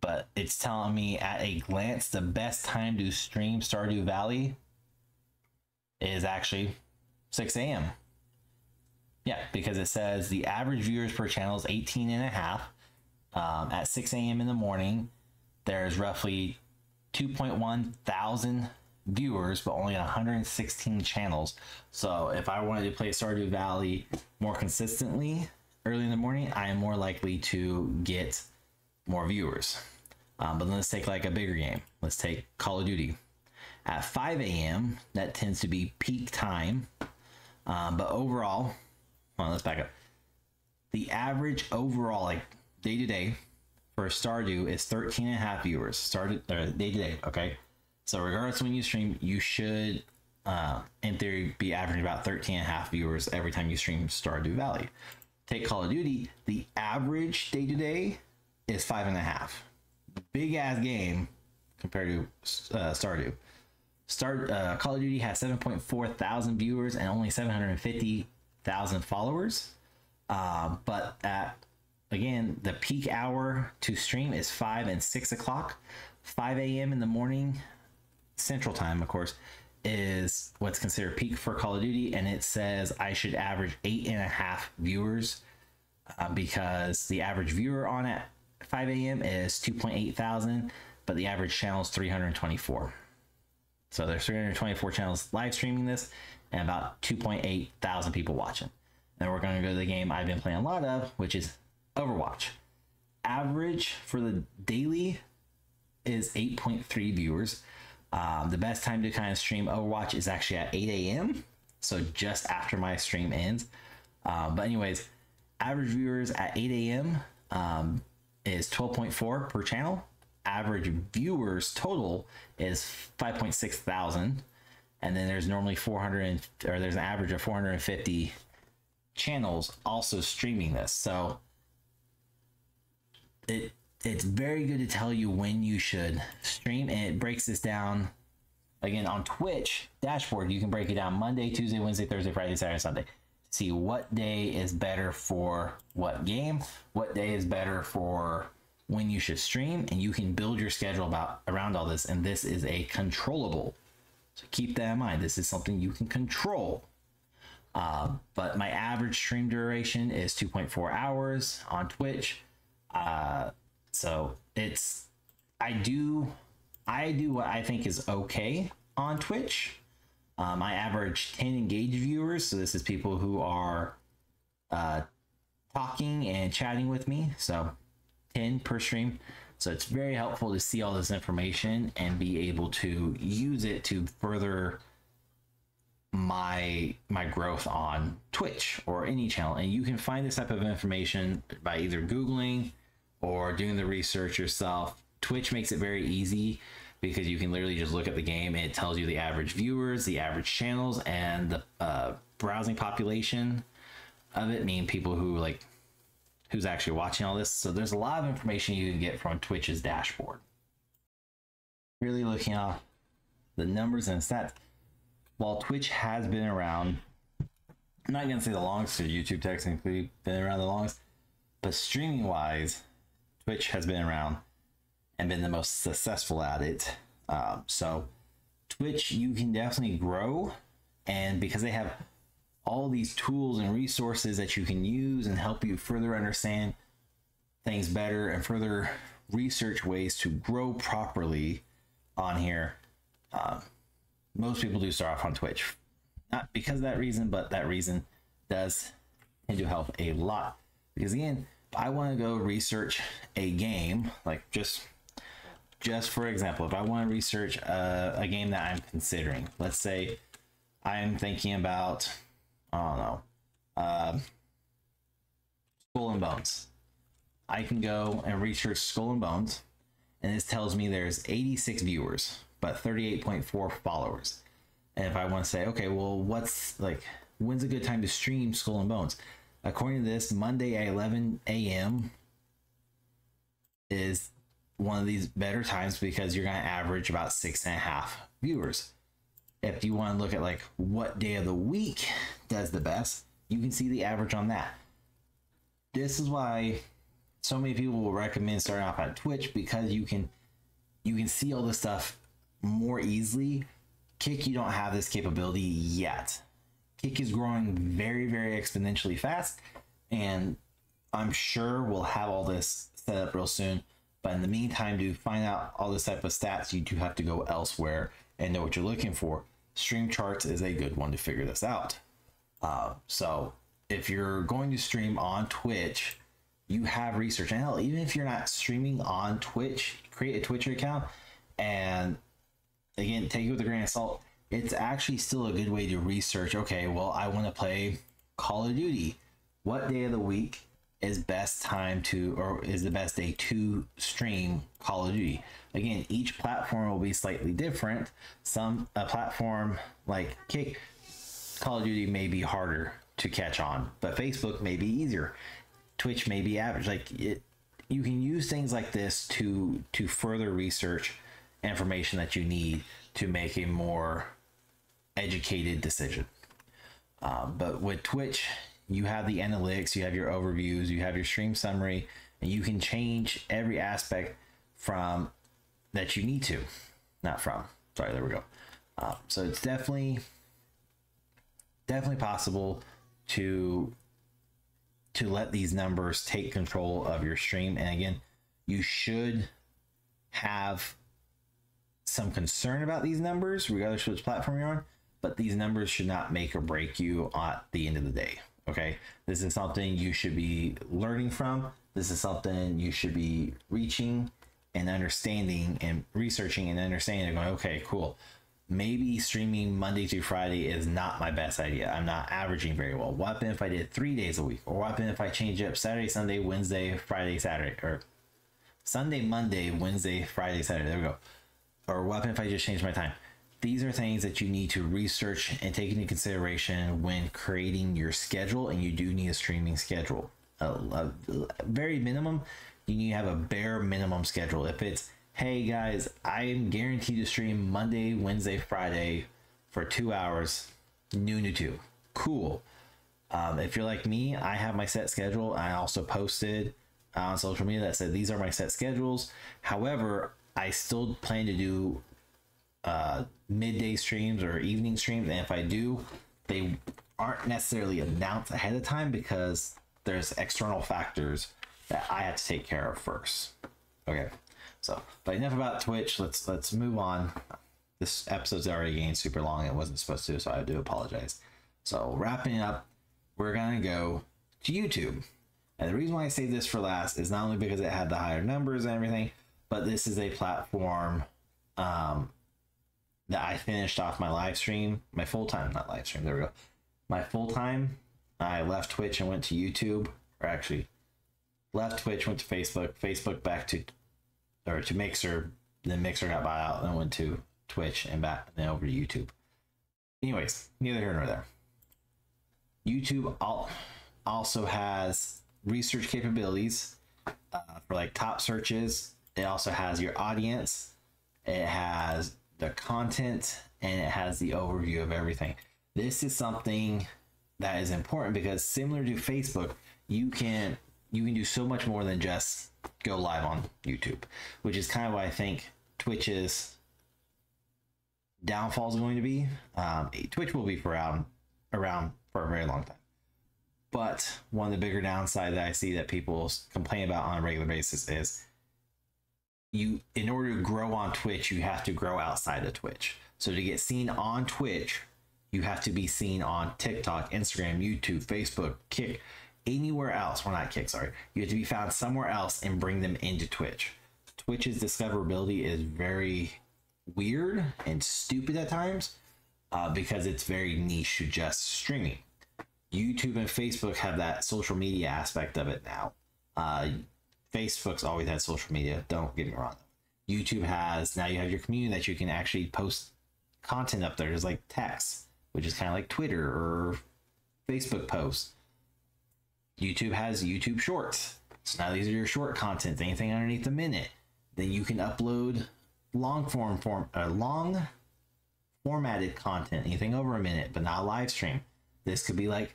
but it's telling me at a glance the best time to stream Stardew Valley is actually 6 a.m. Yeah, because it says the average viewers per channel is 18 and a half. Um, at 6 a.m. in the morning, there's roughly 2.1 thousand viewers, but only 116 channels. So if I wanted to play Stardew Valley more consistently early in the morning, I am more likely to get more viewers. Um, but let's take like a bigger game. Let's take Call of Duty. At 5 a.m., that tends to be peak time. Um, but overall, well, let's back up. The average overall, like day to day, for Stardew is 13 and a half viewers. Started day to day, okay? So regardless when you stream, you should, uh, in theory, be averaging about 13 and a half viewers every time you stream Stardew Valley. Take Call of Duty, the average day to day is five and a half. Big ass game compared to uh, Stardew. Start uh, Call of Duty has 7.4 thousand viewers and only 750,000 followers. Uh, but at again, the peak hour to stream is five and six o'clock. 5 a.m. in the morning, Central Time, of course, is what's considered peak for Call of Duty, and it says I should average eight and a half viewers uh, because the average viewer on at 5 a.m. is 2.8 thousand, but the average channel is 324. So there's 324 channels live streaming this and about 2.8 thousand people watching. Then we're going to go to the game I've been playing a lot of, which is Overwatch. Average for the daily is 8.3 viewers. Um, the best time to kind of stream Overwatch is actually at 8 a.m. So just after my stream ends. Uh, but anyways, average viewers at 8 a.m. Um, is 12.4 per channel. Average viewers total is 5.6 thousand. And then there's normally 400 or there's an average of 450 channels also streaming this. So it it's very good to tell you when you should stream and it breaks this down again on Twitch dashboard. You can break it down Monday, Tuesday, Wednesday, Thursday, Friday, Saturday, Sunday. See what day is better for what game, what day is better for when you should stream, and you can build your schedule about around all this. And this is a controllable. So keep that in mind. This is something you can control. Uh, but my average stream duration is 2.4 hours on Twitch. Uh, so it's I do I do what I think is okay on Twitch. Um, I average 10 engaged viewers, so this is people who are uh, talking and chatting with me. So 10 per stream. So it's very helpful to see all this information and be able to use it to further my my growth on Twitch or any channel. And you can find this type of information by either Googling or doing the research yourself. Twitch makes it very easy because you can literally just look at the game and it tells you the average viewers, the average channels, and the uh, browsing population of it, meaning people who like who's actually watching all this. So there's a lot of information you can get from Twitch's dashboard. Really looking off the numbers and stats. While Twitch has been around, I'm not gonna say the longest, YouTube technically been around the longest, but streaming wise, Twitch has been around and been the most successful at it. Um, so, Twitch, you can definitely grow, and because they have all these tools and resources that you can use and help you further understand things better and further research ways to grow properly on here. Uh, most people do start off on Twitch, not because of that reason, but that reason does tend to help a lot. Because again, I want to go research a game, like just just for example, if I want to research a, a game that I'm considering, let's say I'm thinking about, I don't know, uh, Skull and Bones. I can go and research Skull and Bones, and this tells me there's 86 viewers, but 38.4 followers. And if I want to say, okay, well, what's like, when's a good time to stream Skull and Bones? According to this, Monday at 11 a.m. is one of these better times because you're going to average about six and a half viewers. If you want to look at like what day of the week does the best, you can see the average on that. This is why so many people will recommend starting off on Twitch because you can you can see all this stuff more easily. Kick, you don't have this capability yet. Kick is growing very, very exponentially fast, and I'm sure we'll have all this set up real soon. But in the meantime, to find out all this type of stats, you do have to go elsewhere and know what you're looking for. Stream charts is a good one to figure this out. Uh, so if you're going to stream on Twitch, you have research. And hell, even if you're not streaming on Twitch, create a Twitch account and again, take it with a grain of salt it's actually still a good way to research okay well i want to play call of duty what day of the week is best time to or is the best day to stream call of duty. Again each platform will be slightly different. Some a platform like kick call of duty may be harder to catch on but facebook may be easier. Twitch may be average. Like it you can use things like this to to further research information that you need to make a more educated decision. Um, but with Twitch, you have the analytics, you have your overviews, you have your stream summary, and you can change every aspect from that you need to. Not from. Sorry, there we go. Uh, so it's definitely definitely possible to to let these numbers take control of your stream. And again, you should have some concern about these numbers, regardless of which platform you're on, but these numbers should not make or break you at the end of the day. Okay. This is something you should be learning from. This is something you should be reaching and understanding and researching and understanding and going, okay, cool. Maybe streaming Monday through Friday is not my best idea. I'm not averaging very well. What if I did three days a week? Or what if I change up Saturday, Sunday, Wednesday, Friday, Saturday, or Sunday, Monday, Wednesday, Friday, Saturday? There we go. Or what if I just change my time? These are things that you need to research and take into consideration when creating your schedule, and you do need a streaming schedule. A, a, a very minimum, you need to have a bare minimum schedule. If it's, hey guys, I am guaranteed to stream Monday, Wednesday, Friday for two hours, noon to two. Cool. Um, if you're like me, I have my set schedule. I also posted on social media that said these are my set schedules. However, I still plan to do uh, midday streams or evening streams, and if I do, they aren't necessarily announced ahead of time because there's external factors that I have to take care of first. Okay, so but enough about Twitch. Let's let's move on. This episode's already getting super long. It wasn't supposed to, so I do apologize. So wrapping up, we're gonna go to YouTube. And the reason why I say this for last is not only because it had the higher numbers and everything, but this is a platform um, that I finished off my live stream, my full time, not live stream. There we go. My full time. I left Twitch and went to YouTube, or actually left Twitch, went to Facebook, Facebook back to or to Mixer, then Mixer got bought out, and went to Twitch and back, then over to YouTube. Anyways, neither here nor there. YouTube also has research capabilities uh, for like top searches. It also has your audience. It has the content and it has the overview of everything. This is something that is important because similar to Facebook, you can you can do so much more than just go live on YouTube, which is kind of what I think Twitch's downfall is going to be. Um, Twitch will be for around around for a very long time. But one of the bigger downsides that I see that people complain about on a regular basis is you in order to grow on Twitch, you have to grow outside of Twitch. So to get seen on Twitch, you have to be seen on TikTok, Instagram, YouTube, Facebook, Kick, anywhere else. Well, not Kick, sorry. You have to be found somewhere else and bring them into Twitch. Twitch's discoverability is very weird and stupid at times uh, because it's very niche to just streaming. YouTube and Facebook have that social media aspect of it now. Uh, Facebook's always had social media. Don't get me wrong. YouTube has now you have your community that you can actually post content up there. There's like text, which is kind of like Twitter or Facebook posts. YouTube has YouTube Shorts. So now these are your short contents, anything underneath a minute. Then you can upload long form form uh, long formatted content, anything over a minute, but not live stream. This could be like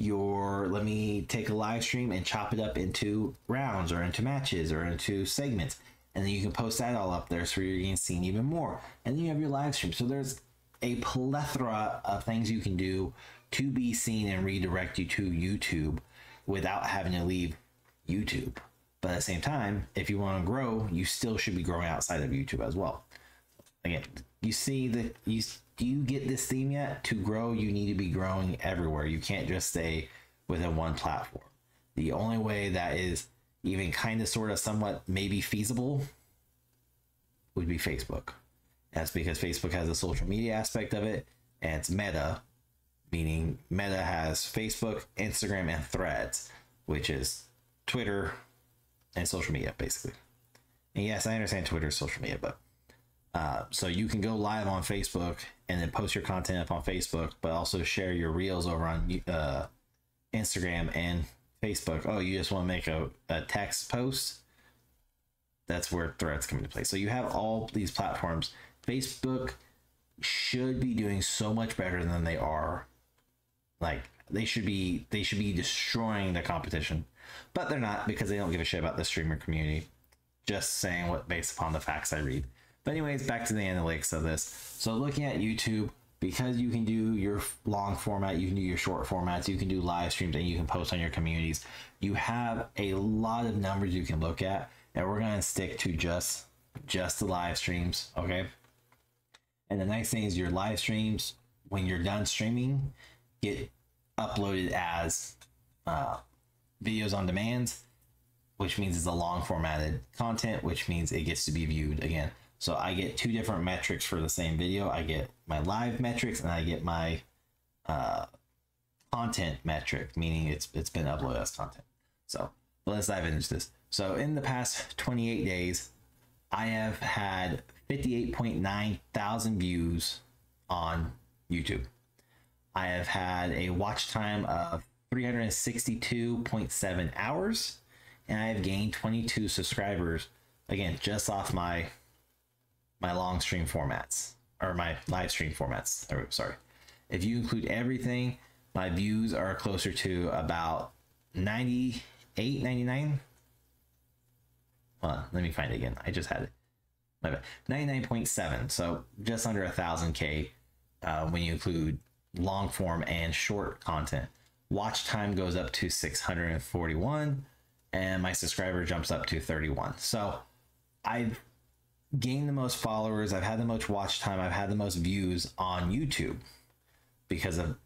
your let me take a live stream and chop it up into rounds or into matches or into segments. And then you can post that all up there so you're getting seen even more. And then you have your live stream. So there's a plethora of things you can do to be seen and redirect you to youtube without having to leave youtube. But at the same time if you want to grow you still should be growing outside of youtube as well. Again you see that you do you get this theme yet? To grow, you need to be growing everywhere. You can't just stay within one platform. The only way that is even kind of sort of somewhat maybe feasible would be Facebook. That's because Facebook has a social media aspect of it and it's meta, meaning Meta has Facebook, Instagram, and Threads, which is Twitter and social media basically. And yes, I understand Twitter is social media, but uh, so you can go live on Facebook and then post your content up on Facebook, but also share your reels over on uh, Instagram and Facebook. Oh, you just want to make a, a text post? That's where threads come into play. So you have all these platforms. Facebook should be doing so much better than they are. Like they should be they should be destroying the competition. But they're not because they don't give a shit about the streamer community. Just saying what based upon the facts I read. But anyways, back to the analytics of this. So looking at YouTube, because you can do your long format, you can do your short formats, you can do live streams, and you can post on your communities. You have a lot of numbers you can look at, and we're gonna stick to just just the live streams, okay? And the nice thing is your live streams, when you're done streaming, get uploaded as uh, videos on demand, which means it's a long formatted content, which means it gets to be viewed again. So I get two different metrics for the same video. I get my live metrics and I get my uh, content metric, meaning it's it's been uploaded as content. So let's dive into this. So in the past 28 days, I have had 58.9 thousand views on YouTube. I have had a watch time of 362.7 hours, and I have gained 22 subscribers. Again, just off my my long stream formats or my live stream formats. Or, sorry. If you include everything, my views are closer to about 98, 99. Well, let me find it again. I just had it. 99.7. So just under a thousand K uh, when you include long form and short content. Watch time goes up to 641 and my subscriber jumps up to 31. So I've gained the most followers, I've had the most watch time, I've had the most views on YouTube because of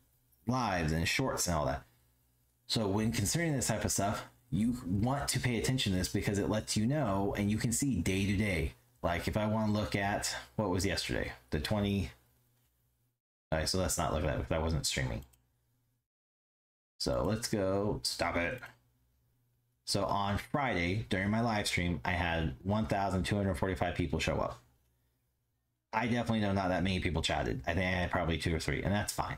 lives and shorts and all that. So when considering this type of stuff, you want to pay attention to this because it lets you know and you can see day to day. Like if I want to look at what was yesterday, the 20. All right, so let's not look at that because I wasn't streaming. So let's go. Stop it. So on Friday during my live stream, I had 1,245 people show up. I definitely know not that many people chatted. I think I had probably two or three, and that's fine.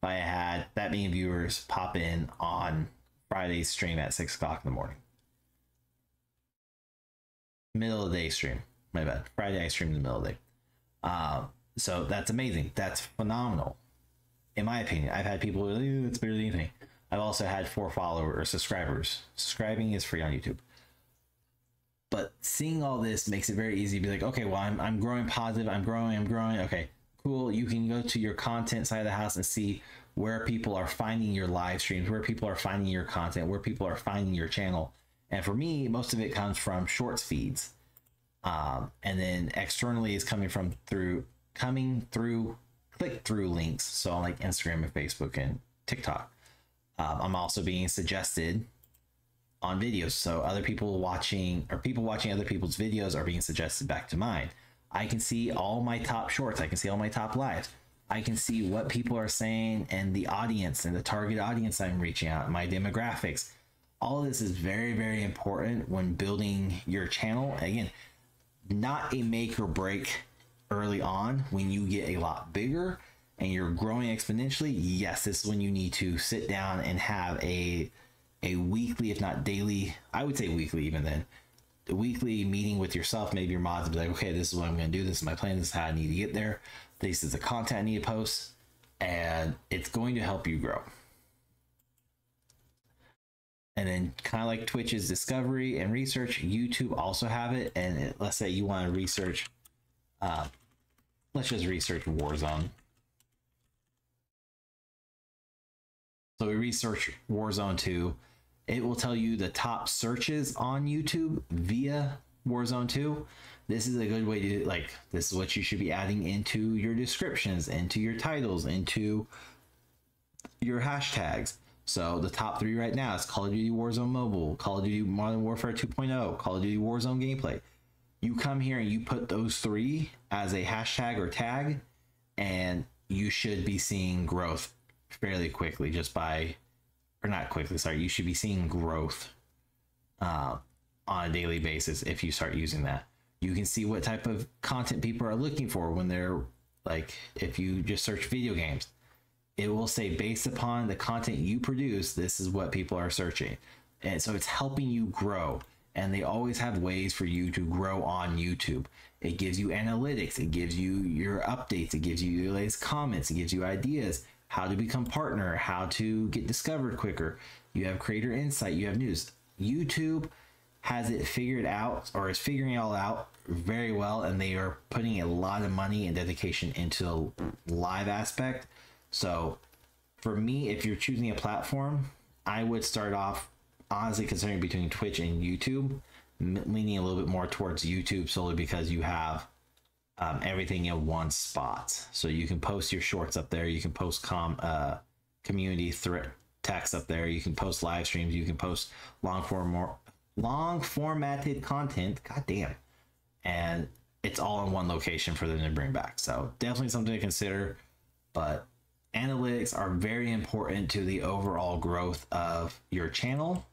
But I had that many viewers pop in on Friday's stream at six o'clock in the morning. Middle of the day stream. My bad. Friday I streamed in the middle of the day. Um, so that's amazing. That's phenomenal. In my opinion, I've had people, it's barely anything. I've also had four followers subscribers. Subscribing is free on YouTube. But seeing all this makes it very easy to be like, okay, well, I'm, I'm growing positive. I'm growing. I'm growing. Okay, cool. You can go to your content side of the house and see where people are finding your live streams, where people are finding your content, where people are finding your channel. And for me, most of it comes from shorts feeds. Um, and then externally is coming from through coming through click through links. So on like Instagram and Facebook and TikTok. Um, I'm also being suggested on videos. So other people watching or people watching other people's videos are being suggested back to mine. I can see all my top shorts. I can see all my top lives. I can see what people are saying and the audience and the target audience I'm reaching out, my demographics. All this is very, very important when building your channel. Again, not a make or break early on when you get a lot bigger and you're growing exponentially, yes, this is when you need to sit down and have a a weekly, if not daily, I would say weekly even then, the weekly meeting with yourself, maybe your mods, and be like, okay, this is what I'm going to do. This is my plan. This is how I need to get there. This is the content I need to post, and it's going to help you grow. And then, kind of like Twitch's discovery and research, YouTube also have it. And it, let's say you want to research, uh, let's just research Warzone So we research Warzone 2. It will tell you the top searches on YouTube via Warzone 2. This is a good way to like this is what you should be adding into your descriptions, into your titles, into your hashtags. So the top three right now is Call of Duty Warzone Mobile, Call of Duty Modern Warfare 2.0, Call of Duty Warzone gameplay. You come here and you put those three as a hashtag or tag, and you should be seeing growth fairly quickly just by, or not quickly, sorry, you should be seeing growth uh, on a daily basis if you start using that. You can see what type of content people are looking for when they're like, if you just search video games, it will say based upon the content you produce, this is what people are searching. And so it's helping you grow. And they always have ways for you to grow on YouTube. It gives you analytics, it gives you your updates, it gives you your latest comments, it gives you ideas how to become partner, how to get discovered quicker. You have creator insight, you have news. YouTube has it figured out or is figuring it all out very well and they are putting a lot of money and dedication into the live aspect. So for me, if you're choosing a platform, I would start off honestly considering between Twitch and YouTube, leaning a little bit more towards YouTube solely because you have um, everything in one spot. So you can post your shorts up there. You can post com uh, community threat text up there. You can post live streams. You can post long form more long formatted content. God damn, and it's all in one location for them to bring back. So definitely something to consider. But analytics are very important to the overall growth of your channel,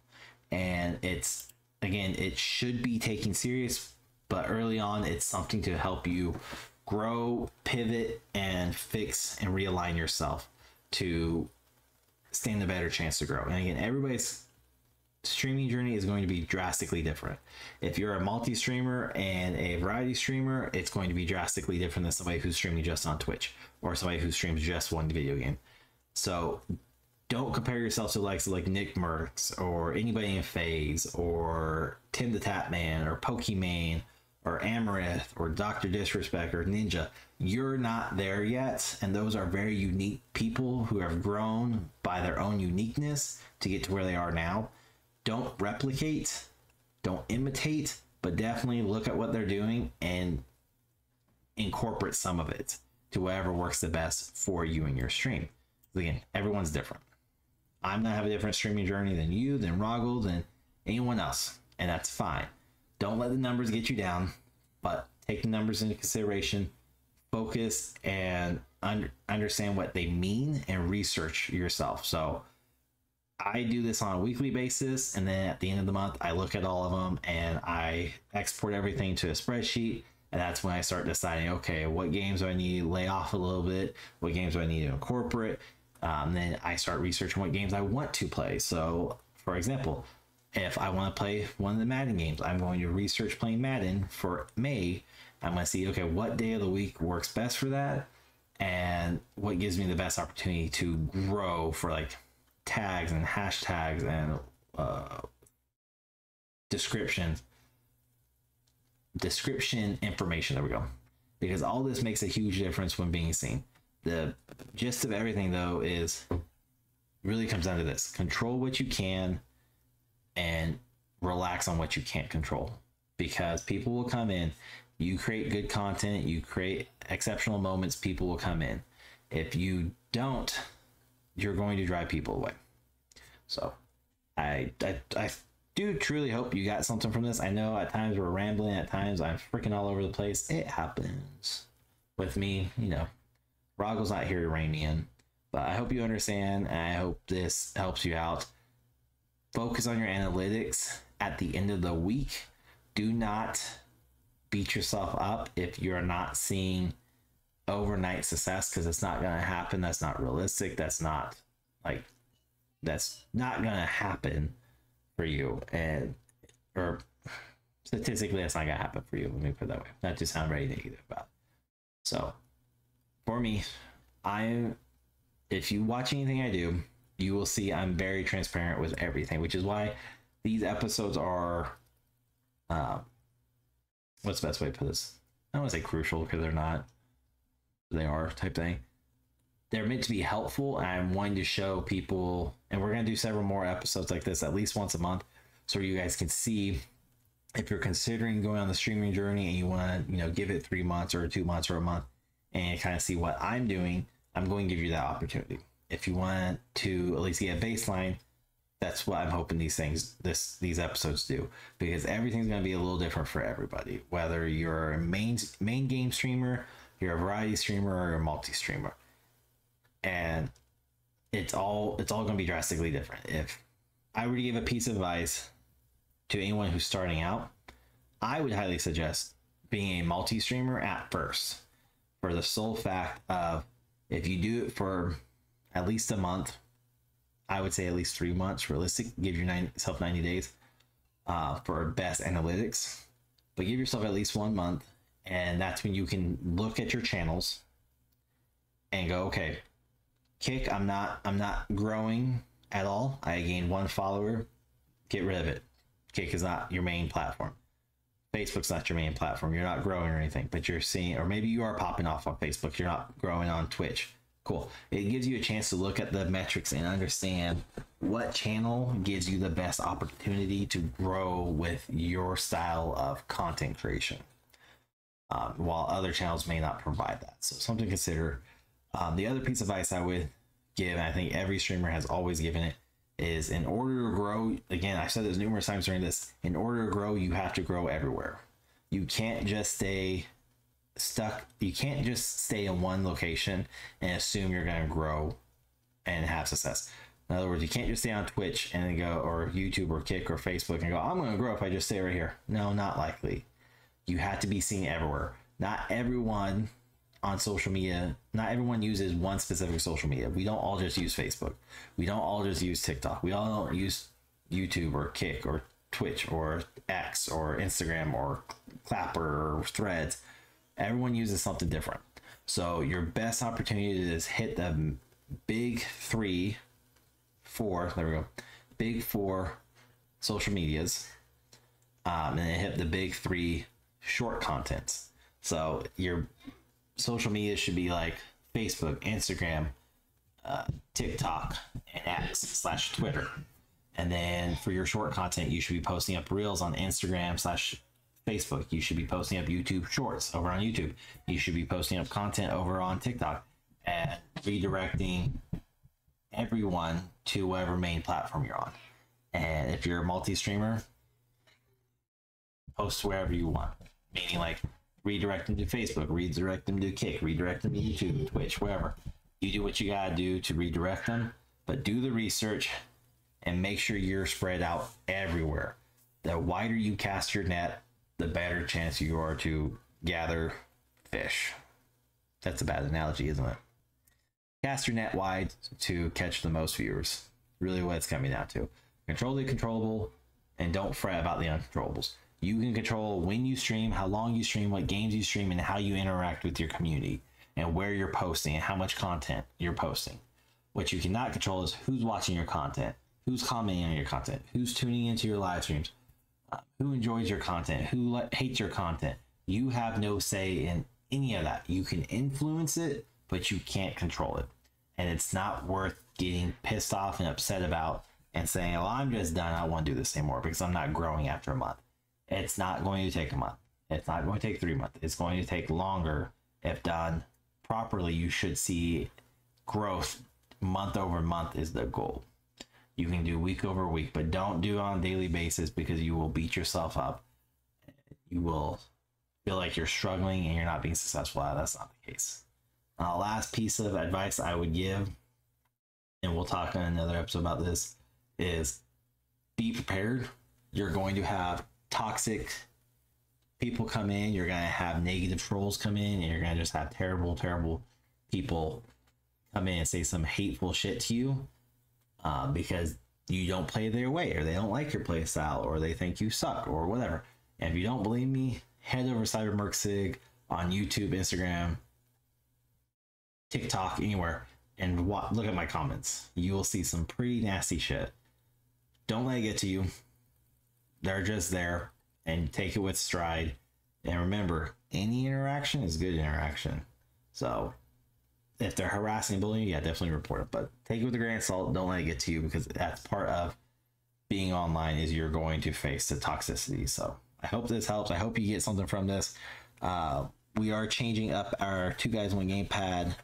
and it's again it should be taken serious but early on it's something to help you grow pivot and fix and realign yourself to stand a better chance to grow. And again everybody's streaming journey is going to be drastically different. If you're a multi-streamer and a variety streamer it's going to be drastically different than somebody who's streaming just on twitch or somebody who streams just one video game. So don't compare yourself to likes like Nick Mercs or anybody in FaZe or Tim the Tatman or Pokimane or Amouranth or Dr. Disrespect or Ninja. You're not there yet. And those are very unique people who have grown by their own uniqueness to get to where they are now. Don't replicate, don't imitate, but definitely look at what they're doing and incorporate some of it to whatever works the best for you and your stream. Again, everyone's different. I'm gonna have a different streaming journey than you, than Rahgel, than anyone else, and that's fine. Don't let the numbers get you down, but take the numbers into consideration, focus, and un- understand what they mean and research yourself. So I do this on a weekly basis, and then at the end of the month, I look at all of them and I export everything to a spreadsheet. And that's when I start deciding, okay, what games do I need to lay off a little bit? What games do I need to incorporate? Um, then I start researching what games I want to play. So, for example, if I want to play one of the Madden games, I'm going to research playing Madden for May. I'm going to see, okay, what day of the week works best for that and what gives me the best opportunity to grow for like tags and hashtags and uh, descriptions. Description information. There we go. Because all this makes a huge difference when being seen. The gist of everything, though, is really comes down to this control what you can and relax on what you can't control. Because people will come in you create good content you create exceptional moments people will come in. If you don't you're going to drive people away. So i i, I do truly hope you got something from this. I know at times we're rambling at times i'm freaking all over the place. It happens. With me you know Rahgel's not here to rein me in but i hope you understand and i hope this helps you out focus on your analytics at the end of the week. Do not beat yourself up if you're not seeing overnight success because it's not going to happen. That's not realistic. That's not like, that's not going to happen for you. And, or statistically, that's not going to happen for you. Let me put it that way. Not to sound very negative about it. So, for me, I, if you watch anything I do, you will see I'm very transparent with everything, which is why these episodes are. Uh, what's the best way to put this? I don't want to say crucial because they're not. They are type thing. They're meant to be helpful, I'm wanting to show people, and we're going to do several more episodes like this at least once a month, so you guys can see if you're considering going on the streaming journey and you want to, you know, give it three months or two months or a month, and kind of see what I'm doing. I'm going to give you that opportunity if you want to at least get a baseline, that's what I'm hoping these things this these episodes do because everything's going to be a little different for everybody. Whether you're a main main game streamer, you're a variety streamer, or a multi streamer, and it's all it's all going to be drastically different. If I were to give a piece of advice to anyone who's starting out, I would highly suggest being a multi streamer at first, for the sole fact of if you do it for at least a month. I would say at least three months. Realistic. Give yourself 90 days uh, for best analytics, but give yourself at least one month, and that's when you can look at your channels and go, okay, Kick. I'm not. I'm not growing at all. I gained one follower. Get rid of it. Kick is not your main platform. Facebook's not your main platform. You're not growing or anything, but you're seeing, or maybe you are popping off on Facebook. You're not growing on Twitch. Cool. It gives you a chance to look at the metrics and understand what channel gives you the best opportunity to grow with your style of content creation, um, while other channels may not provide that. So, something to consider. Um, the other piece of advice I would give, and I think every streamer has always given it, is in order to grow, again, I said this numerous times during this, in order to grow, you have to grow everywhere. You can't just stay stuck, you can't just stay in one location and assume you're going to grow and have success. In other words, you can't just stay on Twitch and go, or YouTube or Kick or Facebook and go, I'm going to grow if I just stay right here. No, not likely. You have to be seen everywhere. Not everyone on social media, not everyone uses one specific social media. We don't all just use Facebook. We don't all just use TikTok. We all don't use YouTube or Kick or Twitch or X or Instagram or Clapper or Threads. Everyone uses something different. So your best opportunity is hit the big three, four. There we go. Big four social medias, um, and then hit the big three short contents. So your social media should be like Facebook, Instagram, uh, TikTok, and X slash Twitter. And then for your short content, you should be posting up reels on Instagram slash Facebook. You should be posting up YouTube shorts over on YouTube. You should be posting up content over on TikTok and redirecting everyone to whatever main platform you're on. And if you're a multi streamer, post wherever you want, meaning like redirect them to Facebook, redirect them to Kick, redirect them to YouTube, Twitch, wherever. You do what you gotta do to redirect them, but do the research and make sure you're spread out everywhere. The wider you cast your net, the better chance you are to gather fish. That's a bad analogy, isn't it? Cast your net wide to catch the most viewers. Really, what it's coming down to. Control the controllable and don't fret about the uncontrollables. You can control when you stream, how long you stream, what games you stream, and how you interact with your community and where you're posting and how much content you're posting. What you cannot control is who's watching your content, who's commenting on your content, who's tuning into your live streams, who enjoys your content, who le- hates your content. You have no say in any of that. You can influence it, but you can't control it. And it's not worth getting pissed off and upset about and saying, well, I'm just done. I don't want to do this anymore because I'm not growing after a month. It's not going to take a month. It's not going to take three months. It's going to take longer. If done properly, you should see growth month over month is the goal. You can do week over week, but don't do on a daily basis because you will beat yourself up. You will feel like you're struggling and you're not being successful. That's not the case. Uh, last piece of advice I would give, and we'll talk in another episode about this, is be prepared. You're going to have toxic people come in, you're going to have negative trolls come in, and you're going to just have terrible, terrible people come in and say some hateful shit to you uh, because you don't play their way or they don't like your play style or they think you suck or whatever. And if you don't believe me, head over CyberMerc Sig on YouTube, Instagram, TikTok, anywhere, and wa- look at my comments. You will see some pretty nasty shit. Don't let it get to you. They're just there and take it with stride. And remember, any interaction is good interaction. So if they're harassing bullying, you, yeah, definitely report it. But take it with a grain of salt. Don't let it get to you because that's part of being online is you're going to face the toxicity. So I hope this helps. I hope you get something from this. Uh, we are changing up our two guys one gamepad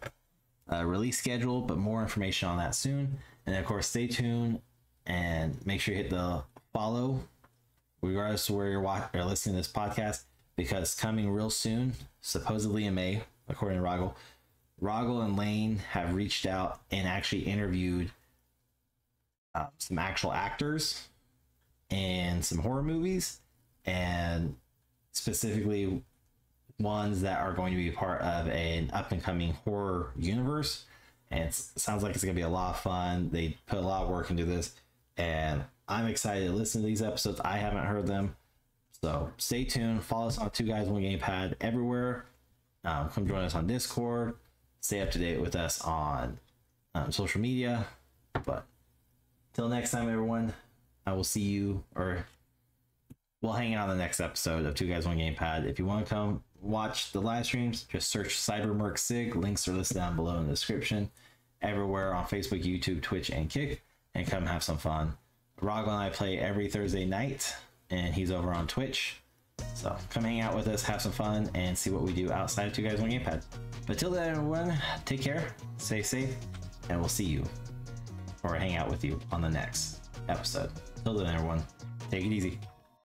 uh, release schedule, but more information on that soon. And of course, stay tuned and make sure you hit the follow, regardless of where you're watching or listening to this podcast, because coming real soon, supposedly in May, according to Rahgel, Rahgel and Lane have reached out and actually interviewed uh, some actual actors and some horror movies, and specifically ones that are going to be part of an up and coming horror universe. And it sounds like it's going to be a lot of fun. They put a lot of work into this, and I'm excited to listen to these episodes. I haven't heard them, so stay tuned. Follow us on Two Guys One Gamepad everywhere. Um, come join us on Discord. Stay up to date with us on um, social media. But till next time, everyone, I will see you or we'll hang out on the next episode of Two Guys One Gamepad. If you want to come watch the live streams, just search CyberMerc Sig. Links are listed down below in the description. Everywhere on Facebook, YouTube, Twitch, and Kick, and come have some fun. Rog and I play every Thursday night, and he's over on Twitch. So come hang out with us, have some fun, and see what we do outside of Two Guys One Gamepad. But till then, everyone, take care, stay safe, and we'll see you or hang out with you on the next episode. Till then, everyone, take it easy.